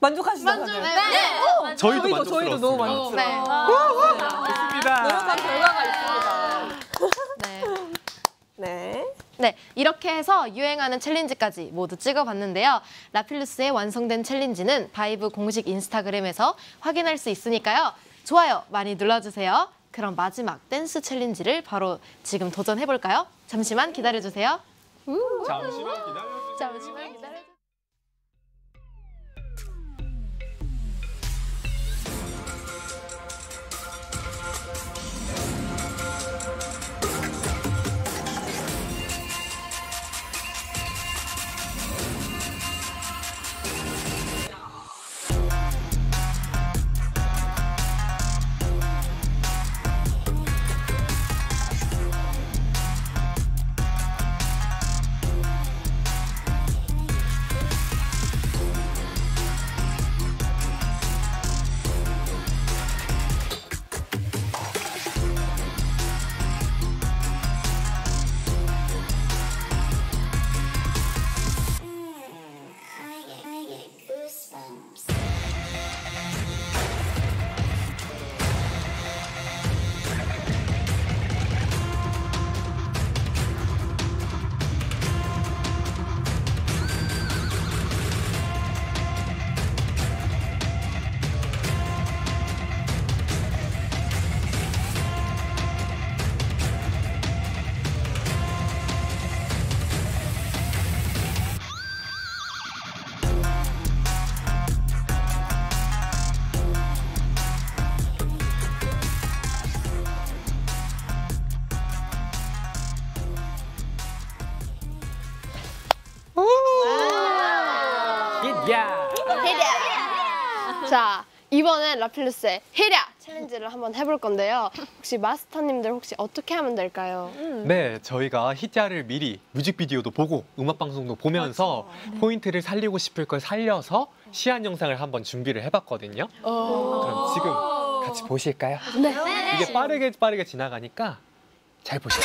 만족하시죠? 다들? 저희도 저희도 만족스러웠습니다. 저희도 너무 만족스러워. 네. 좋습니다. 노력한 결과가 있습니다. 네. 네. 네, 이렇게 해서 유행하는 챌린지까지 모두 찍어봤는데요. 라필루스의 완성된 챌린지는 바이브 공식 인스타그램에서 확인할 수 있으니까요. 좋아요 많이 눌러주세요. 그럼 마지막 댄스 챌린지를 바로 지금 도전해볼까요? 잠시만 기다려주세요. 잠시만 기다려주세요. 잠시만 기다려주세요. 라필루스의 히랴 챌린지를 한번 해볼 건데요. 혹시 마스터님들 혹시 어떻게 하면 될까요? 네, 저희가 히트야를 미리 뮤직비디오도 보고 음악 방송도 보면서 포인트를 살리고 싶을 걸 살려서 시안 영상을 한번 준비를 해봤거든요. 그럼 지금 같이 보실까요? 네. 이게 빠르게 빠르게 지나가니까 잘 보시죠.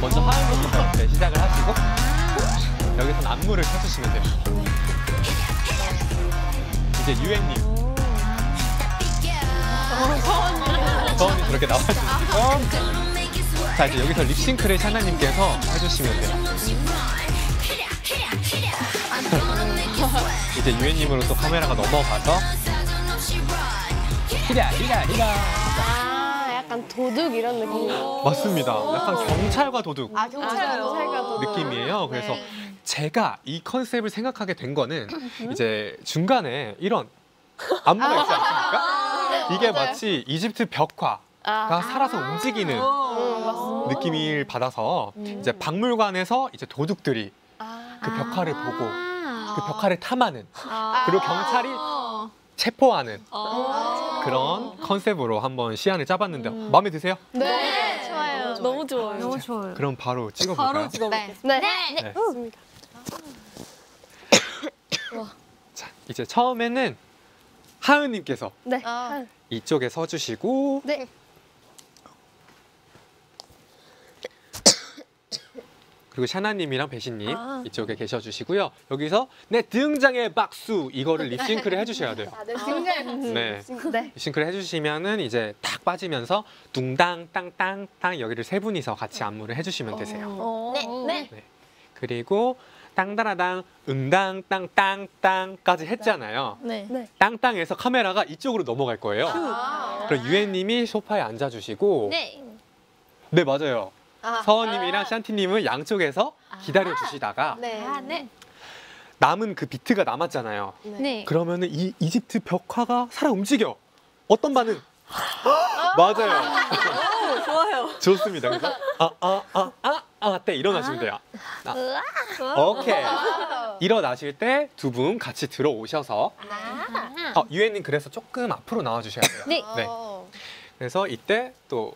먼저 하는 것부터 시작을 하시고 여기서는 안무를 켜주시면 돼요. 이제 유행님. 서원이 그렇게 나와주시고 자, 이제 여기서 립싱크를 샤나님께서 해주시면 돼요. 이제 유엔님으로 또 카메라가 넘어가서 히랴, 히랴, 히랴. 아, 약간 도둑 이런 느낌. 맞습니다. 약간 경찰과 도둑 아, 경찰, 경찰과 도둑. 느낌이에요. 그래서 제가 이 컨셉을 생각하게 된 거는 이제 중간에 이런 안무가 있지 않습니까? 이게 마치 이집트 벽화가 살아서 움직이는 느낌을 받아서 이제 박물관에서 이제 도둑들이 그 벽화를 보고 그 벽화를 탐하는 그리고 경찰이 체포하는 그런 컨셉으로 한번 시안을 짜봤는데요. 마음에 드세요? 네. 좋아요. 너무 좋아요. 너무 좋아요. 그럼 바로 찍어볼까요? 바로 찍어볼게요. 네. 네. 자, 이제 처음에는 하은님께서 네. 이쪽에 서주시고 네. 그리고 샤나님이랑 배신님 이쪽에 계셔주시고요. 여기서 내 등장의 박수 이거를 립싱크를 해주셔야 돼요. 아, 네. 등장. 네. 네. 립싱크를 해주시면은 이제 탁 빠지면서 둥당 땅땅 땅 여기를 세 분이서 같이 안무를 해주시면 되세요. 네. 네. 그리고 땅따라당 응당 땅땅 땅까지 했잖아요. 네. 땅땅에서 카메라가 이쪽으로 넘어갈 거예요. 그럼 유엔님이 소파에 앉아주시고 네. 네 맞아요. 서원님이랑 샨티님은 양쪽에서 기다려 주시다가 네. 아, 네. 남은 그 비트가 남았잖아요. 네. 그러면은 이 이집트 벽화가 살아 움직여. 어떤 반응? 맞아요. 오, 좋아요. 좋습니다. 그래서 아아아 아 아 때 일어나시면 돼요. 아, 오케이. 일어나실 때 두 분 같이 들어오셔서 어, 유엔님 그래서 조금 앞으로 나와주셔야 돼요. 네. 네. 그래서 이때 또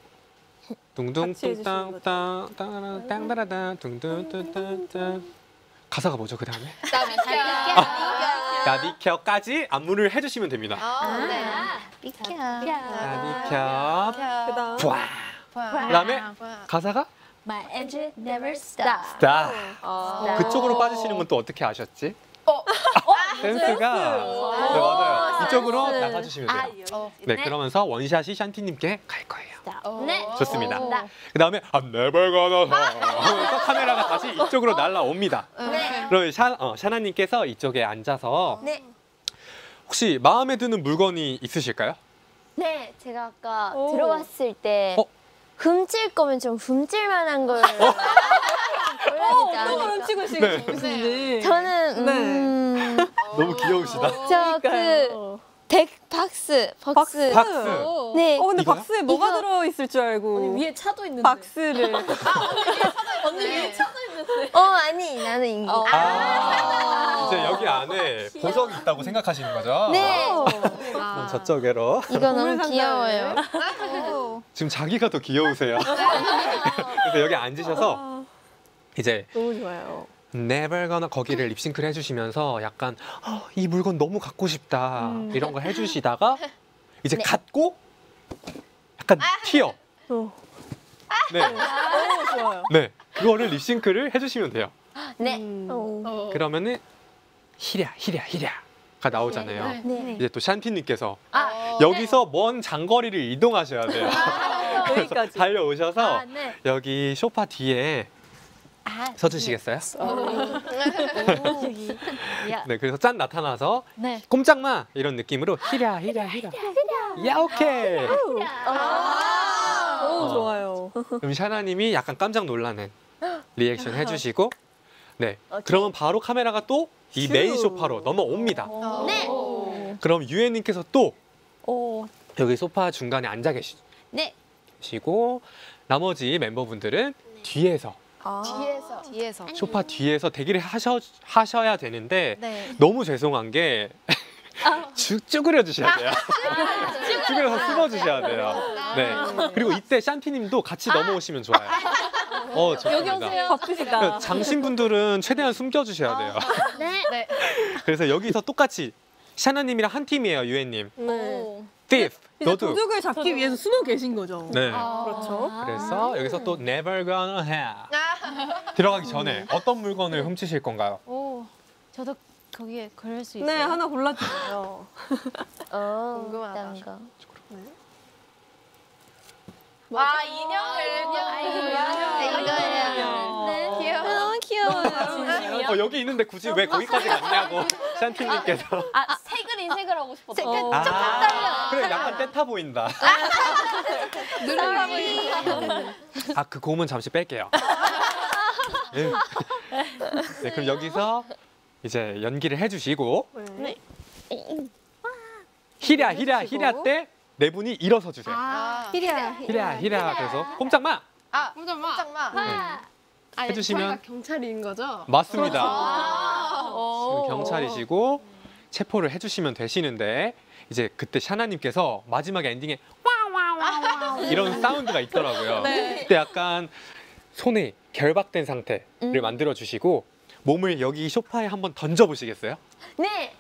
둥둥 뚱땅 땅땅 땅따라당 둥둥 뚱땅땅 가사가 뭐죠 그 다음에? 나비켜까지 안무를 해주시면 됩니다. 아, 네. 비켜. 나비켜 그다음 부아 그다음에 가사가 My engine never stops. 다 아. 그쪽으로 빠지시는 건 또 어떻게 아셨지? 센스가 네 맞아요. 이쪽으로 나가주시면 돼요. 네 그러면서 원샷이 샨티님께 갈 거예요. 네. 좋습니다. 그 다음에 I'm never gonna home 하면서 카메라가 다시 이쪽으로 날라옵니다. 네. 그럼 샤, 어, 샤나님께서 이쪽에 앉아서 네. 혹시 마음에 드는 물건이 있으실까요? 네, 제가 아까 오. 들어왔을 때 어? 훔칠 거면 좀 훔칠 만한 걸 어떤 골라야 걸 되지 훔치고 네. 싶으신지. 저는 음, 너무 귀여우시다. 저 그 백 박스 박스 박스. 네. 어, 근데 이거요? 박스에 뭐가 이거- 들어 있을 줄 알고. 위에 차도 있는데. 박스를. 언니 위에 차도 있는데. 어 아니 나는 이 어. 아, 이제 여기 안에 보석이 있다고 생각하시는 거죠? 네. 그럼 저쪽으로. 이거 너무. 귀여워요. 지금 자기가 더 귀여우세요. 그래서 여기 앉으셔서 이제 너무 좋아요. Never gonna 거기를 립싱크를 해주시면서 약간 어, 이 물건 너무 갖고 싶다 이런 거 해주시다가 이제 네. 갖고 약간 튀어. 어. 네, 너무 좋아요. 네, 그거를 립싱크를 해주시면 돼요. 네. 어. 그러면은 히랴 히랴 히랴가 나오잖아요. 네. 이제 또 샨티님께서 아, 여기서 먼 장거리를 이동하셔야 돼요. 그래서 여기까지. 달려오셔서 아, 네. 여기 소파 뒤에 아, 서주시겠어요? 야. 네, 그래서 짠 나타나서 네. 꼼짝마 이런 느낌으로 히랴 히랴 히랴 야 오케이 너무 어. 좋아요. 그럼 샤나님이 약간 깜짝 놀라는 리액션 해주시고 네 그러면 바로 카메라가 또 이 메인 소파로 넘어옵니다 네. 그럼 유엔님께서 또 오. 여기 소파 중간에 앉아 네. 계시고 나머지 멤버분들은 뒤에서 뒤에서. 뒤에서. 소파 뒤에서 대기를 하셔, 하셔야 되는데 네. 너무 죄송한 게 쭉 쭈그려 주셔야 돼요. 쭈그려서 숨어 주셔야 돼요. 네. 그리고 이때 샨티님도 같이 넘어오시면 좋아요. 어, 좋습니다. 바쁘시다. 장신분들은 최대한 숨겨 주셔야 돼요. 네. 그래서 여기서 똑같이 샤나님이랑 한 팀이에요, 유엔님. 네. Thief, 너도. 도둑을 잡기 위해서 숨어 계신 거죠. 네. 그렇죠. 그래서 여기서 또 never gonna have 들어가기 전에 어떤 물건을 훔치실 건가요? 오, 저도 거기에 걸릴 수 있어요. 네, 하나 골라주세요. 어, 궁금하다. 거? 아, 인형을. 인형. 어, 여기 있는데 굳이 왜 거기까지 갔냐고 샨티님께서. 아, 색을 인색을 하고 싶었어. 어. 아, 그래 약간 떼타 보인다. 아 그 고음은 잠시 뺄게요. 네. 네, 그럼 여기서 이제 연기를 해주시고 네. 히랴 히랴 히랴 때 네 분이 일어서 주세요. 히랴. 히랴 히랴 그래서 꼼짝마 아, 꼼짝마. 꼼짝마. 아, 해주시면- 저희가 경찰인 거죠? 맞습니다. 아, 지금 경찰이시고 체포를 해주시면 되시는데 이제 그때 샤나님께서 마지막 엔딩에 이런 사운드가 있더라고요. 네. 그때 약간 손에 결박된 상태를 만들어 주시고 몸을 여기 소파에 한번 던져 보시겠어요? 네.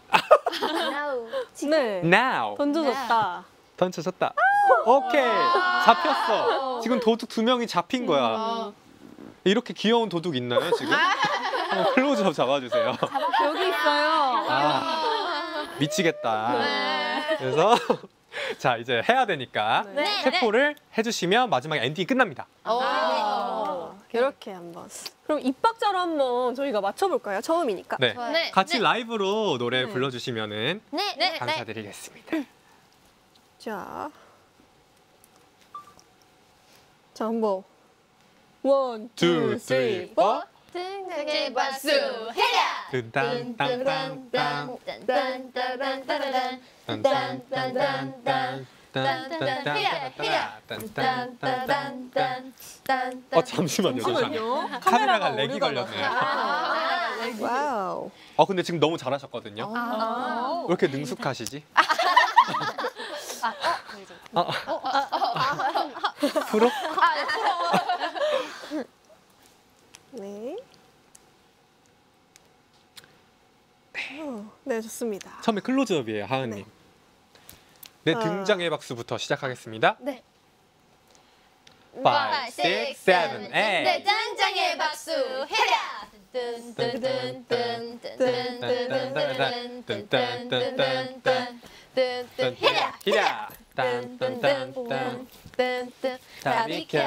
Now. 네. Now 던져졌다. 던져졌다. 오케이 잡혔어. 지금 도둑 두 명이 잡힌 거야. 이렇게 귀여운 도둑 있나요 지금? 어, 클로즈업 잡아주세요. 여기 있어요. 아, 미치겠다. 그래서 자 이제 해야 되니까 네. 체포를 해주시면 마지막에 엔딩이 끝납니다. 이렇게 한번. 그럼 입박자로 한번 저희가 맞춰볼까요? 처음이니까. 네. 같이 라이브로 노래 네. 불러주시면은 네, 네, 감사드리겠습니다. 자. 자, 한번. One, Two, 투, three, 쓰리, four. 등장의 박수 해라. 딴딴딴딴딴 딴딴딴딴딴딴 딴딴 딴딴딴 딴 딴딴딴딴 어 잠시만요. 잠시만요. 카메라가 렉이 걸렸네요. Wow. 어 근데 지금 너무 잘하셨거든요. 왜 이렇게 능숙하시지? 아, 프로? 네. 어, 네, 좋습니다. 처음에 클로즈업이에요, 하은님. 네, 아. 등장의 박수부터 시작하겠습니다. 네. 5, 6, 7, 8. 네, 등장의 박수 해라. 히랴 히랴 딴딴딴딴 다 비켜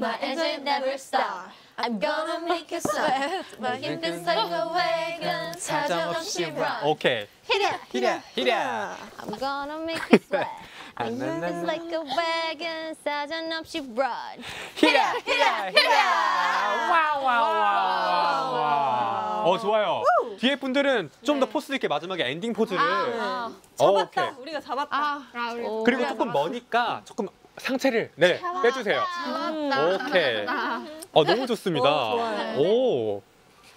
My engine never stop. I'm gonna make you sweat. My like a wagon. 사정 없이 run. 오케이 히랴 히랴 히랴 I'm gonna make you sweat. My is like a wagon. 사정 없이 run. 히랴 히랴 히랴 와와와와 어 좋아요 뒤에 분들은 좀 더 포스 있게 마지막에 엔딩 포즈를 어, 오케이 우리가 잡았다. 아, 우리 그리고 조금 머니까 조금 상체를 네. 빼주세요. 오케이. 어 너무 좋습니다. 어, 좋아요. 오.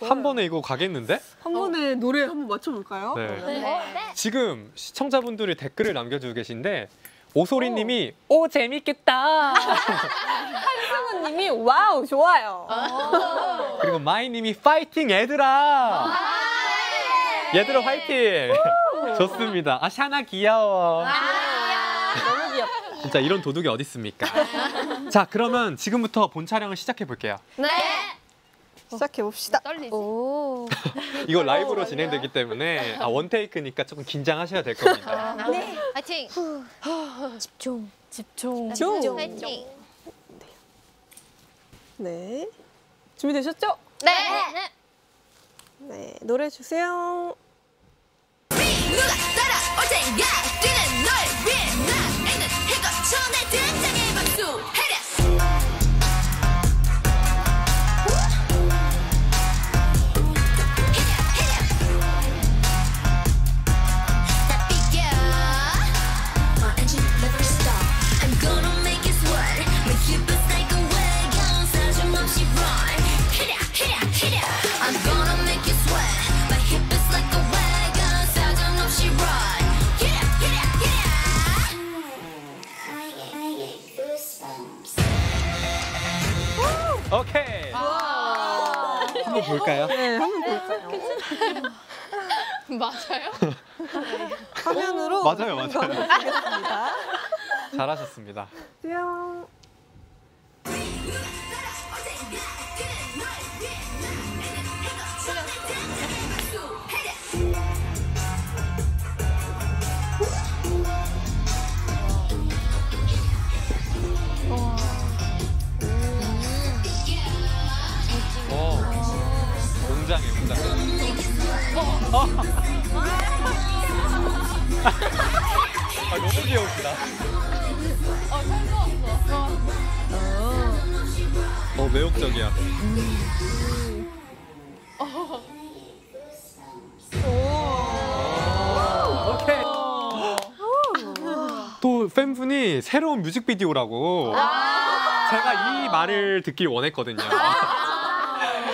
한 번에 이거 가겠는데? 한 번에 노래 한번 맞춰볼까요? 네. 지금 시청자분들이 댓글을 남겨주고 계신데 오소리님이 오. 재밌겠다. 한승우님이 wow 좋아요. 그리고 마이님이 파이팅 얘들아. 얘들아 화이팅. 좋습니다. 아 샤나 귀여워. 귀엽다. 진짜 이런 도둑이 어디 있습니까 자 그러면 지금부터 본 촬영을 시작해 볼게요 네. 시작해 봅시다. 오. 이거 라이브로 진행되기 때문에 아, 원테이크니까 조금 긴장하셔야 될 겁니다 네. 화이팅. 집중. 집중. 집중. 화이팅. 네. 준비되셨죠? 네. 네. 네. 노래 주세요. 누가 따라올 텐가 뛰는 오케이 한번 볼까요? 네, 한번 볼까요? 맞아요? 화면으로 맞아요, 맞아요. 보겠습니다. 잘하셨습니다 뿅. 웅장해, 웅장해. 어. 아, 너무 귀여우시다. 어, 매혹적이야. 오케이. 또 팬분이 새로운 뮤직비디오라고 제가 이 말을 듣길 원했거든요.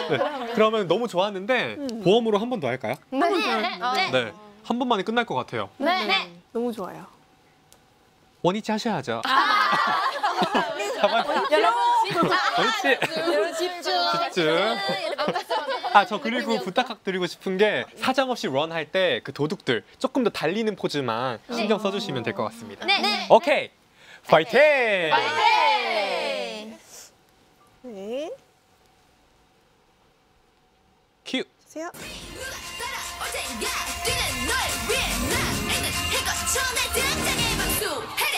네, 그러면 너무 좋았는데 보험으로 한 번 더 할까요? 네. 네. 네, 한 번만에 끝날 것 같아요. 네. 너무 좋아요. 원위치 하셔야죠. 여러분 원위치. 여러분 집중. 집중. 아, 저 그리고 부탁 드리고 싶은 게 사정 없이 런 할 때 그 도둑들 조금 더 달리는 포즈만 신경 써주시면 될 것 같습니다. 네. 오케이. 파이팅! 네. 주세요. I'm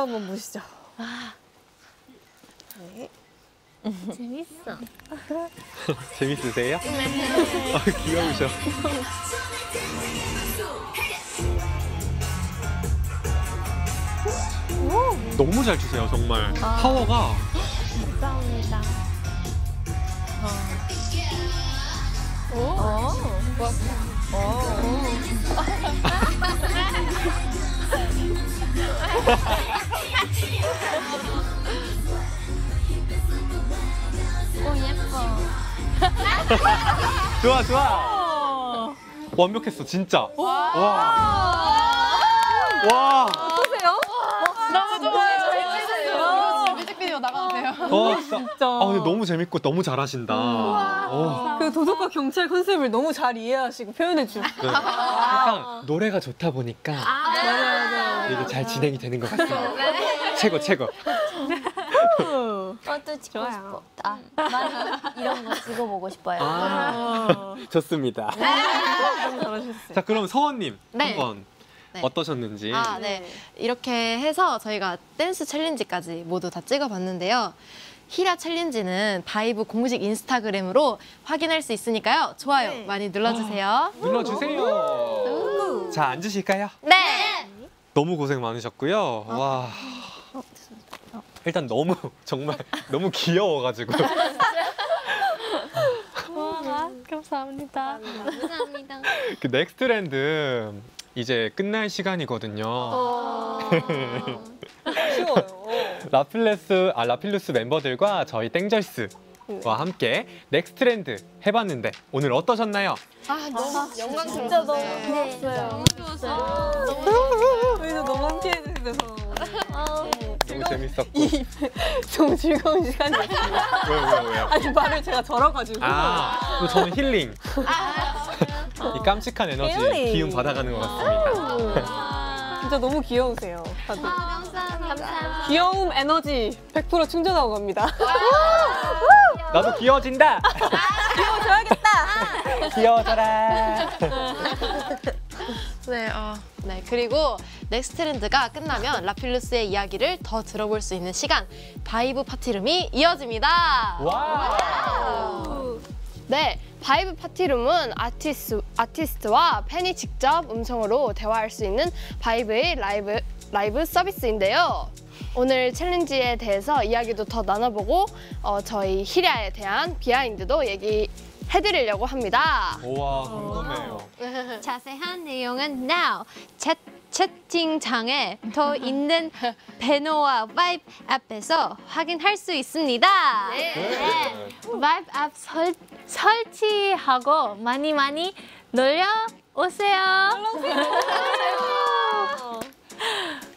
한번 보시죠. 네. 재밌어. 재밌으세요? 네. 아, 귀여우셔. 너무 잘 추세요, 정말. 아. 파워가. 감사합니다. 어. 오 예뻐. 좋아, 좋아. 완벽했어, 진짜. 와. 와. 어떠세요? 너무 좋아요. 잘 찍으세요. 뮤직비디오 나가도 돼요. 어, 진짜. 아, 근데 너무 재밌고 너무 잘하신다. 어. 그 도둑과 경찰 컨셉을 너무 잘 이해하시고 표현해 주시고. 네. 약간 노래가 좋다 보니까 이게 잘 진행이 되는 것 같아요. 최고, 최고. 어또 찍고 싶어. 아 많이 이런 거 찍어보고 싶어요. 아, 좋습니다. 너무 잘하셨어요. 자, 그럼 서원님 네. 한번 네. 어떠셨는지. 아, 네. 이렇게 해서 저희가 댄스 챌린지까지 모두 다 찍어봤는데요. 히라 챌린지는 바이브 공식 인스타그램으로 확인할 수 있으니까요. 좋아요 많이 눌러주세요. 눌러주세요. 자, 앉으실까요? 네. 너무 고생 많으셨고요. 와. 일단 너무 정말 너무 귀여워가지고 와, 감사합니다. 감사합니다. 그 넥스트렌드 이제 끝날 시간이거든요. 아쉬워요. 라필레스 아 라필루스 멤버들과 저희 땡절스와 함께 넥스트렌드 해봤는데 오늘 어떠셨나요? 아 너무 영광스러웠어요. 진짜 너무 네. 좋았어요. 저희도 너무 함께 해주셔서 너무 재밌었고 이 너무 즐거운 시간이었어요. 왜요 왜요 왜요? 아니 말을 제가 절어가지고. 아 그리고 저는 힐링 이 깜찍한 에너지 힐링. 기운 받아가는 것 같습니다. 진짜 너무 귀여우세요. 다들. 감사합니다. 귀여움 에너지 100% 충전하고 갑니다. 나도 귀여워진다. 귀여워져야겠다. 귀여워져라. 네, 어. 네, 그리고 넥스트렌드가 끝나면 라필루스의 이야기를 더 들어볼 수 있는 시간 바이브 파티룸이 이어집니다. 와. 네, 바이브 파티룸은 아티스트, 아티스트와 팬이 직접 음성으로 대화할 수 있는 바이브의 라이브, 라이브 서비스인데요. 오늘 챌린지에 대해서 이야기도 더 나눠보고 어, 저희 히랴에 대한 비하인드도 얘기 해드리려고 합니다. 우와 궁금해요. 자세한 내용은 NOW 채, 채팅창에 더 있는 배너와 바이브 앱에서 확인할 수 있습니다. 네. 바이브 앱 설, 설치하고 많이 많이 놀러 오세요.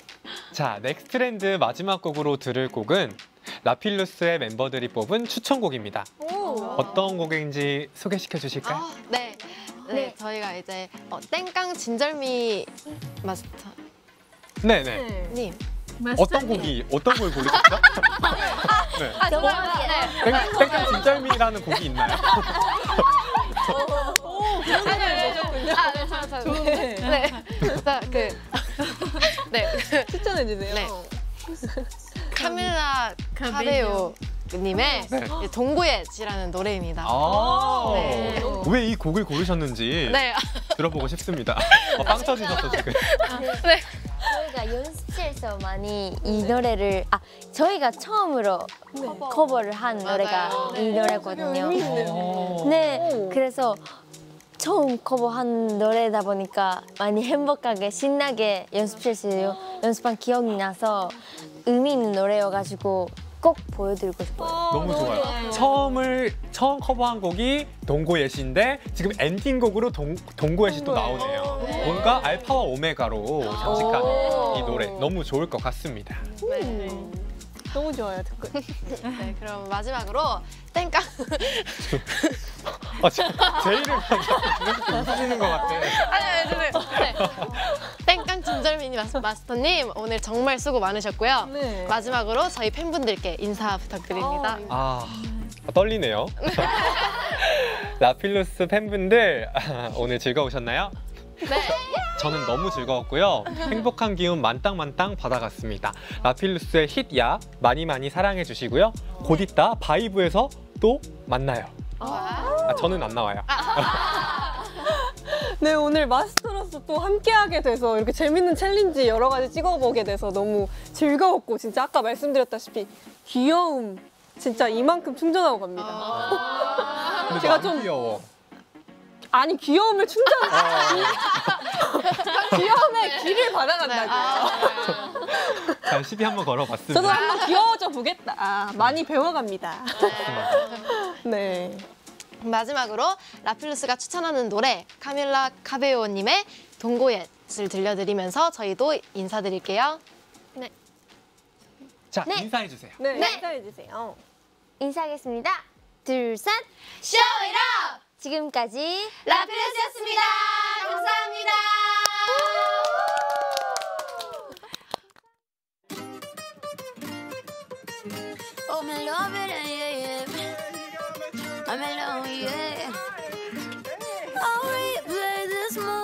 자, 넥스트렌드 마지막 곡으로 들을 곡은 라필루스의 멤버들이 뽑은 추천곡입니다. 어떤 곡인지 소개시켜 주실까요? 네. 네, 저희가 이제 어, 땡깡 진절미 마스터 네, 네. 님. 어떤 곡이 어떤 곡을 고르셨죠? 네. 아, 정말 네. 땡- 땡깡 진절미라는 곡이 있나요? 아, 네, 저, 저? 네. 자, 그, 네. 추천해 주세요. 네. 카밀라 카베오 님의 네. 동구엣이라는 노래입니다. 아, 네. 왜이 곡을 고르셨는지 네. 들어보고 싶습니다. 어, 빵 터지셨어 지금. 네. 저희가 연습실에서 많이 이 노래를 아 저희가 처음으로 커버 를 한 노래가 이 노래거든요. 네, 그래서 처음 커버한 노래다 보니까 많이 행복하게 신나게 연습실에서 연습한 기억이 나서 의미 있는 노래여가지고 꼭 보여드리고 싶어요. 너무 좋아요. 처음을 처음 커버한 곡이 Don't Go Yet인데 지금 엔딩곡으로 동, 동고예시 또 나오네요. 뭔가 알파와 오메가로 장식하는 이 노래 너무 좋을 것 같습니다. 네. 너무 좋아요, 듣고. 네, 그럼 마지막으로 땡깡 아, 제, 제 이름 자꾸 웃으시는 것 같아. 아니 아니 죄송해요. 네. 땡깡 진절미니 마스- 마스터님 오늘 정말 수고 많으셨고요. 네. 마지막으로 저희 팬분들께 인사 부탁드립니다. 아, 떨리네요. 라필루스 팬분들 오늘 즐거우셨나요? 네. 저는 너무 즐거웠고요. 행복한 기운 만땅만땅 받아갔습니다. 라필루스의 Hit Ya 많이 많이 사랑해 주시고요. 곧 이따 VIBE에서 또 만나요. 아, 저는 안 나와요. 네, 오늘 마스터로서 또 함께하게 돼서 이렇게 재밌는 챌린지 여러 가지 찍어보게 돼서 너무 즐거웠고 진짜 아까 말씀드렸다시피 귀여움 진짜 이만큼 충전하고 갑니다. 근데 제가 너무 좀- 귀여워. 아니 귀여움을 충전 귀여움의 길을 받아간다고요. 자, 시비 한번 걸어봤습니다. 저도 한번 귀여워져 보겠다. 많이 배워갑니다. 네. 마지막으로 라필루스가 추천하는 노래 카밀라 카베오님의 동고엣을 들려드리면서 저희도 인사드릴게요. 네. 자, 인사해 주세요. 네, 네. 인사해주세요. 인사하겠습니다. 둘, 셋. Show it up! 지금까지 라필레스였습니다. 감사합니다. Oh, me love it, yeah, yeah. I'm alone, yeah. I'll replay this moment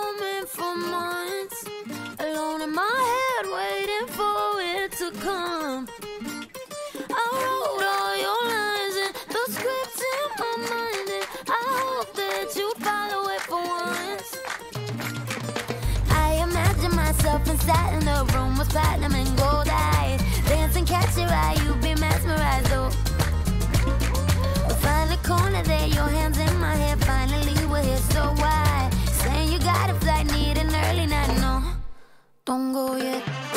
inside in the room with platinum and gold eyes. Dancing, catch your eye, you be mesmerized, oh. We find a corner there, your hands in my hair. Finally, we're here, so why? Saying you got a flight, need an early night, no. Don't go yet.